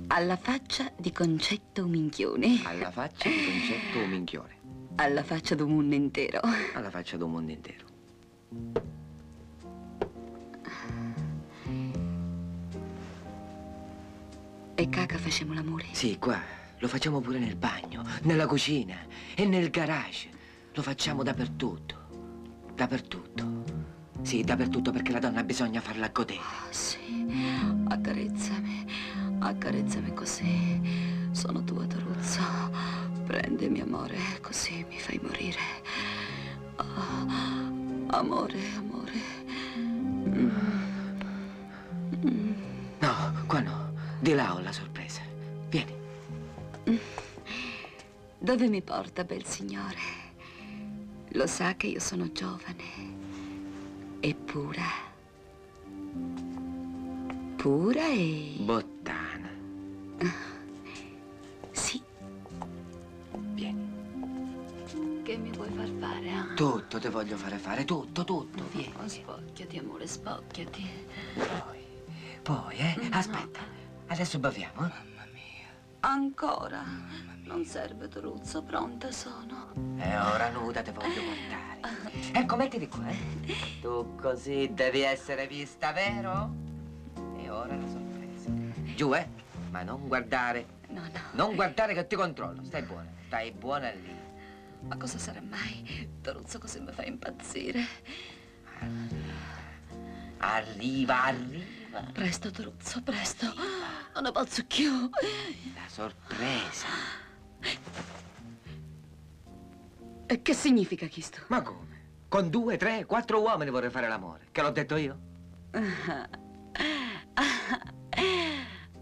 Alla faccia di Concetto Minchione. Alla faccia di concetto minchione. Alla faccia d'un mondo intero. Alla faccia d'un mondo intero. E caca facciamo l'amore. Sì, qua. Lo facciamo pure nel bagno, nella cucina e nel garage. Lo facciamo dappertutto. Dappertutto. Sì, dappertutto perché la donna bisogna farla godere. Sì, accarezzami, accarezzami così. Sono tua, Toruzzo. Prendimi, amore, così mi fai morire. Ah, amore, amore. No, qua no. Di là ho la sorpresa. Vieni. Dove mi porta, bel signore? Lo sa che io sono giovane e pura. Pura e... Bottana. Sì. Vieni. Che mi vuoi far fare, ah? Tutto ti voglio fare fare, tutto, tutto. Vieni. Oh, spocchiati, amore, spocchiati. Poi, eh? Aspetta. Adesso baviamo. eh? Ancora? Non serve, Toruzzo, pronta sono. E ora nuda ti voglio portare. <laughs> Ecco, mettiti qua, eh. Tu così devi essere vista, vero? E ora la sorpresa. Giù, eh? Ma non guardare. No, no. Non guardare che ti controllo. Stai buona. Stai buona lì. Ma cosa sarà mai? Toruzzo così mi fa impazzire. Arriva, arriva. Presto, Toruzzo, presto. Non ne posso più. La sorpresa. E che significa questo? Ma come? Con due, tre, quattro uomini vorrei fare l'amore. Che l'ho detto io?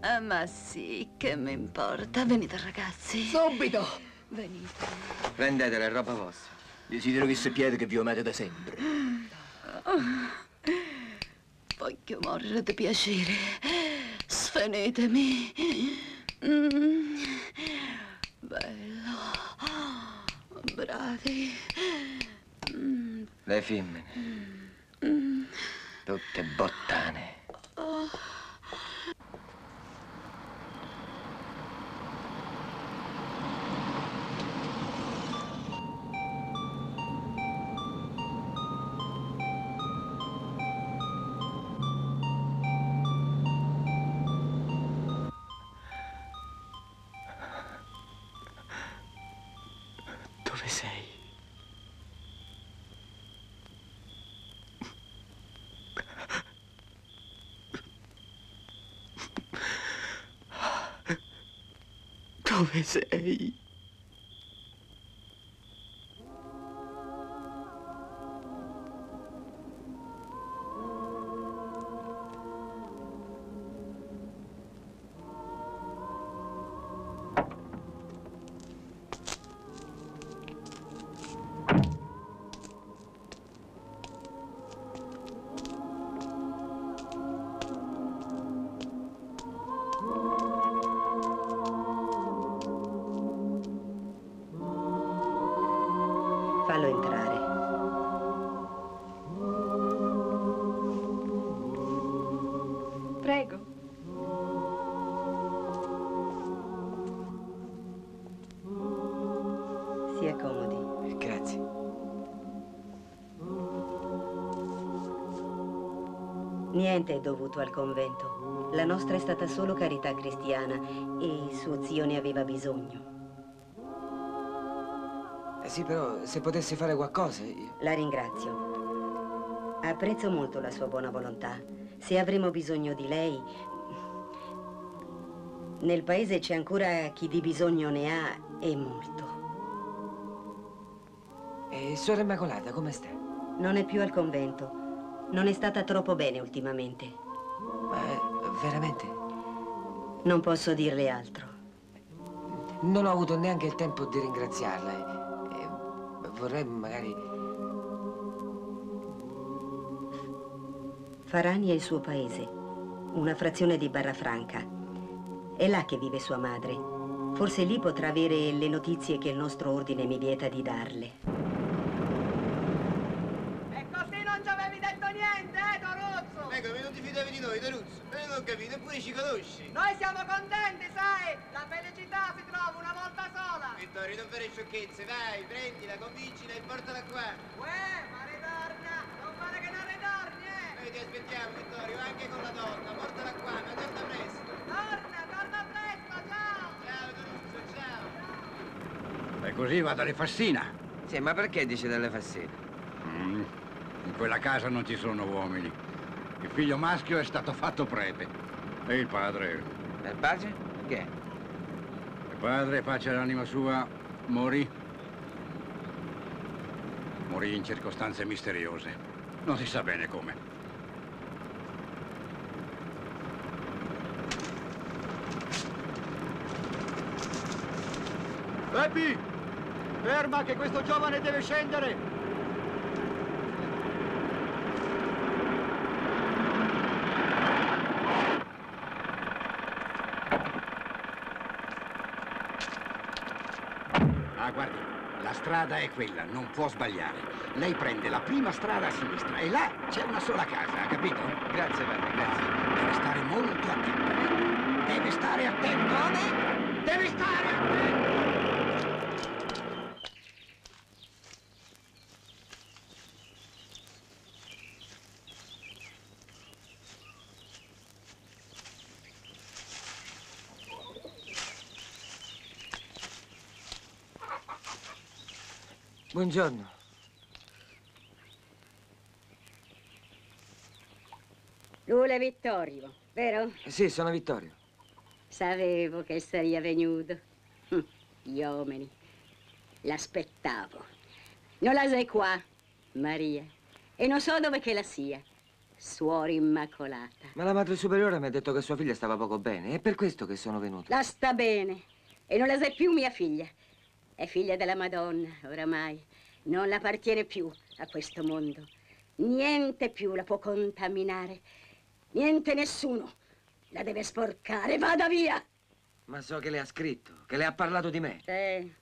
Ah, ma sì, che mi importa. Venite, ragazzi. Subito! Venite. Prendete la roba vostra. Desidero che sappiate che vi ho amato da sempre. Voglio morire di piacere. Svenetemi. Mm. Bello. Bravi. Mm. Le femmine. Mm. Tutte bottane. Oh. Say. Accomodi. Grazie. Niente è dovuto al convento. La nostra è stata solo carità cristiana e suo zio ne aveva bisogno. Eh sì, però se potessi fare qualcosa... Io... La ringrazio. Apprezzo molto la sua buona volontà. Se avremo bisogno di lei, nel paese c'è ancora chi di bisogno ne ha e molto. E Suora Immacolata, come sta? Non è più al convento. Non è stata troppo bene ultimamente. Ma veramente? Non posso dirle altro. Non ho avuto neanche il tempo di ringraziarla. E, e vorrei magari... Farani è il suo paese, una frazione di Barrafranca. È là che vive sua madre. Forse lì potrà avere le notizie che il nostro ordine mi vieta di darle. E così non ci avevi detto niente, eh, Toruzzo? Ecco, non ti fidavi di noi, Teruzzo. E eppure ci conosci. Noi siamo contenti, sai? La felicità si trova una volta sola. Vittorio, non fare sciocchezze, vai, prendila, convincila e portala qua. Uè, ma ritorna! Non fare che non ritorni, eh! Noi ti aspettiamo, Vittorio, anche con la donna. Portala qua, ma torna presto. Torna, torna presto, ciao! Ciao, Teruzzo, ciao. E così va dalle Fassina. Sì, ma perché dice delle fassine? Mm, In quella casa non ci sono uomini. Il figlio maschio è stato fatto prete. E il padre... Il padre? Che? Il padre, pace all'anima sua, morì. Morì in circostanze misteriose. Non si sa bene come. Beppi! Ferma che questo giovane deve scendere! Ah, guardi, la strada è quella, non può sbagliare. Lei prende la prima strada a sinistra e là c'è una sola casa, ha capito? Grazie, padre, grazie. Deve stare molto attento. Deve stare attento. Deve stare attento. Buongiorno. Lula Vittorio, vero? Sì, sono Vittorio. Sapevo che sarebbe venuto. Hm, Gli uomini. L'aspettavo. Non la sei qua, Maria. E non so dove che la sia. Suora Immacolata. Ma la madre superiore mi ha detto che sua figlia stava poco bene. È per questo che sono venuto. La sta bene. E non la sei più mia figlia. È figlia della Madonna, oramai. Non l'appartiene più a questo mondo. Niente più la può contaminare. Niente nessuno la deve sporcare. Vada via! Ma so che le ha scritto, che le ha parlato di me. Sì,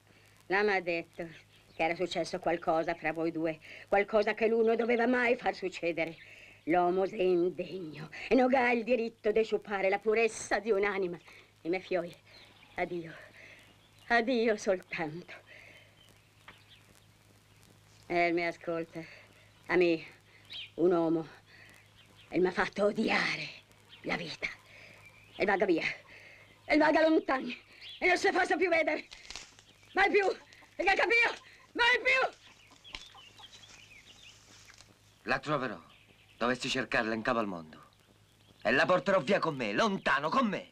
la m'ha detto che era successo qualcosa fra voi due. Qualcosa che lui non doveva mai far succedere. L'uomo è indegno e non ha il diritto di sciupare la purezza di un'anima. I miei fioi, addio. Addio soltanto. E mi ascolta. A me, un uomo, e mi ha fatto odiare la vita. E vada via. E vada lontano. E non si possa più vedere. Mai più. Perché capito? Mai più. La troverò. Dovessi cercarla in capo al mondo. E la porterò via con me, lontano, con me.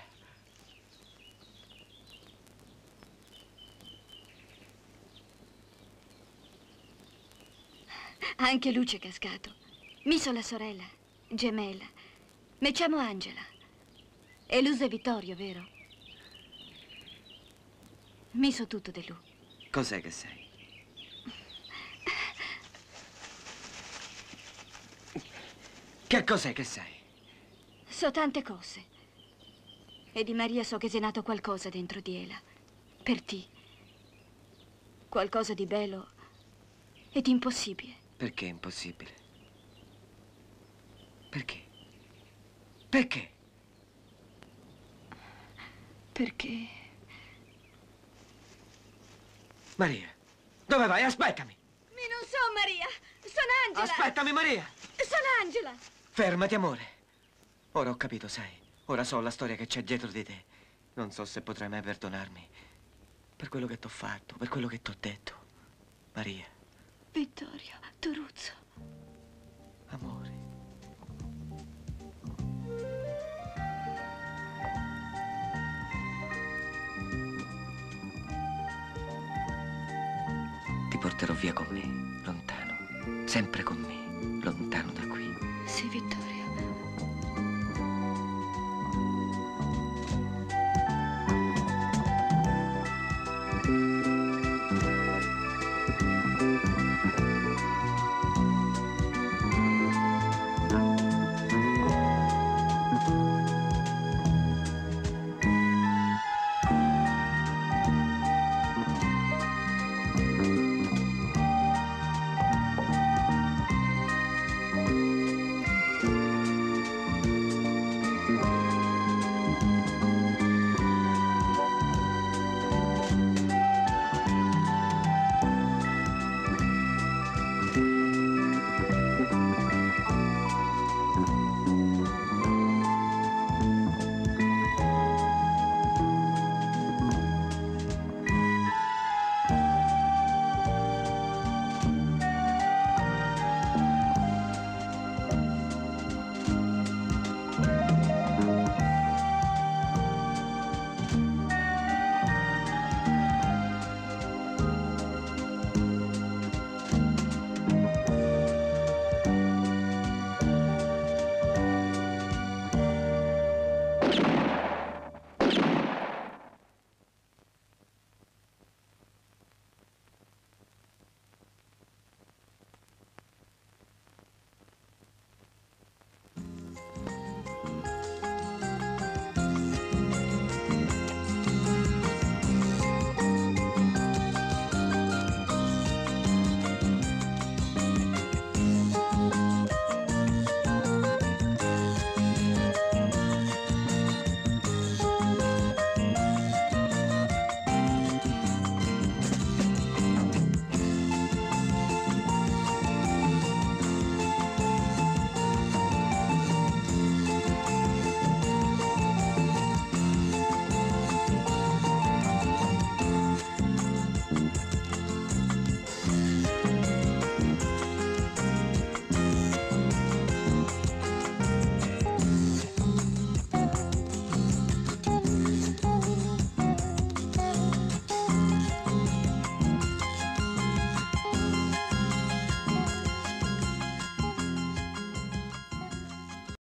Anche Luce è cascato. Mi sono la sorella, gemella. Mi chiamo Angela. E lui è Vittorio, vero? Mi so tutto di lui. Cos'è che sei? Che cos'è che sei? So tante cose. E di Maria so che sei nato qualcosa dentro di ella. Per te. Qualcosa di bello e di impossibile. Perché è impossibile? Perché? Perché? Perché? Maria, dove vai? Aspettami! Mi non so, Maria. Sono Angela. Aspettami, Maria! Sono Angela. Fermati, amore. Ora ho capito, sai. Ora so la storia che c'è dietro di te. Non so se potrai mai perdonarmi per quello che t'ho fatto, per quello che t'ho detto. Maria, Vittorio, Toruzzo. amore. Ti porterò via con me, lontano. Sempre con me, lontano da qui. Sì, Vittorio.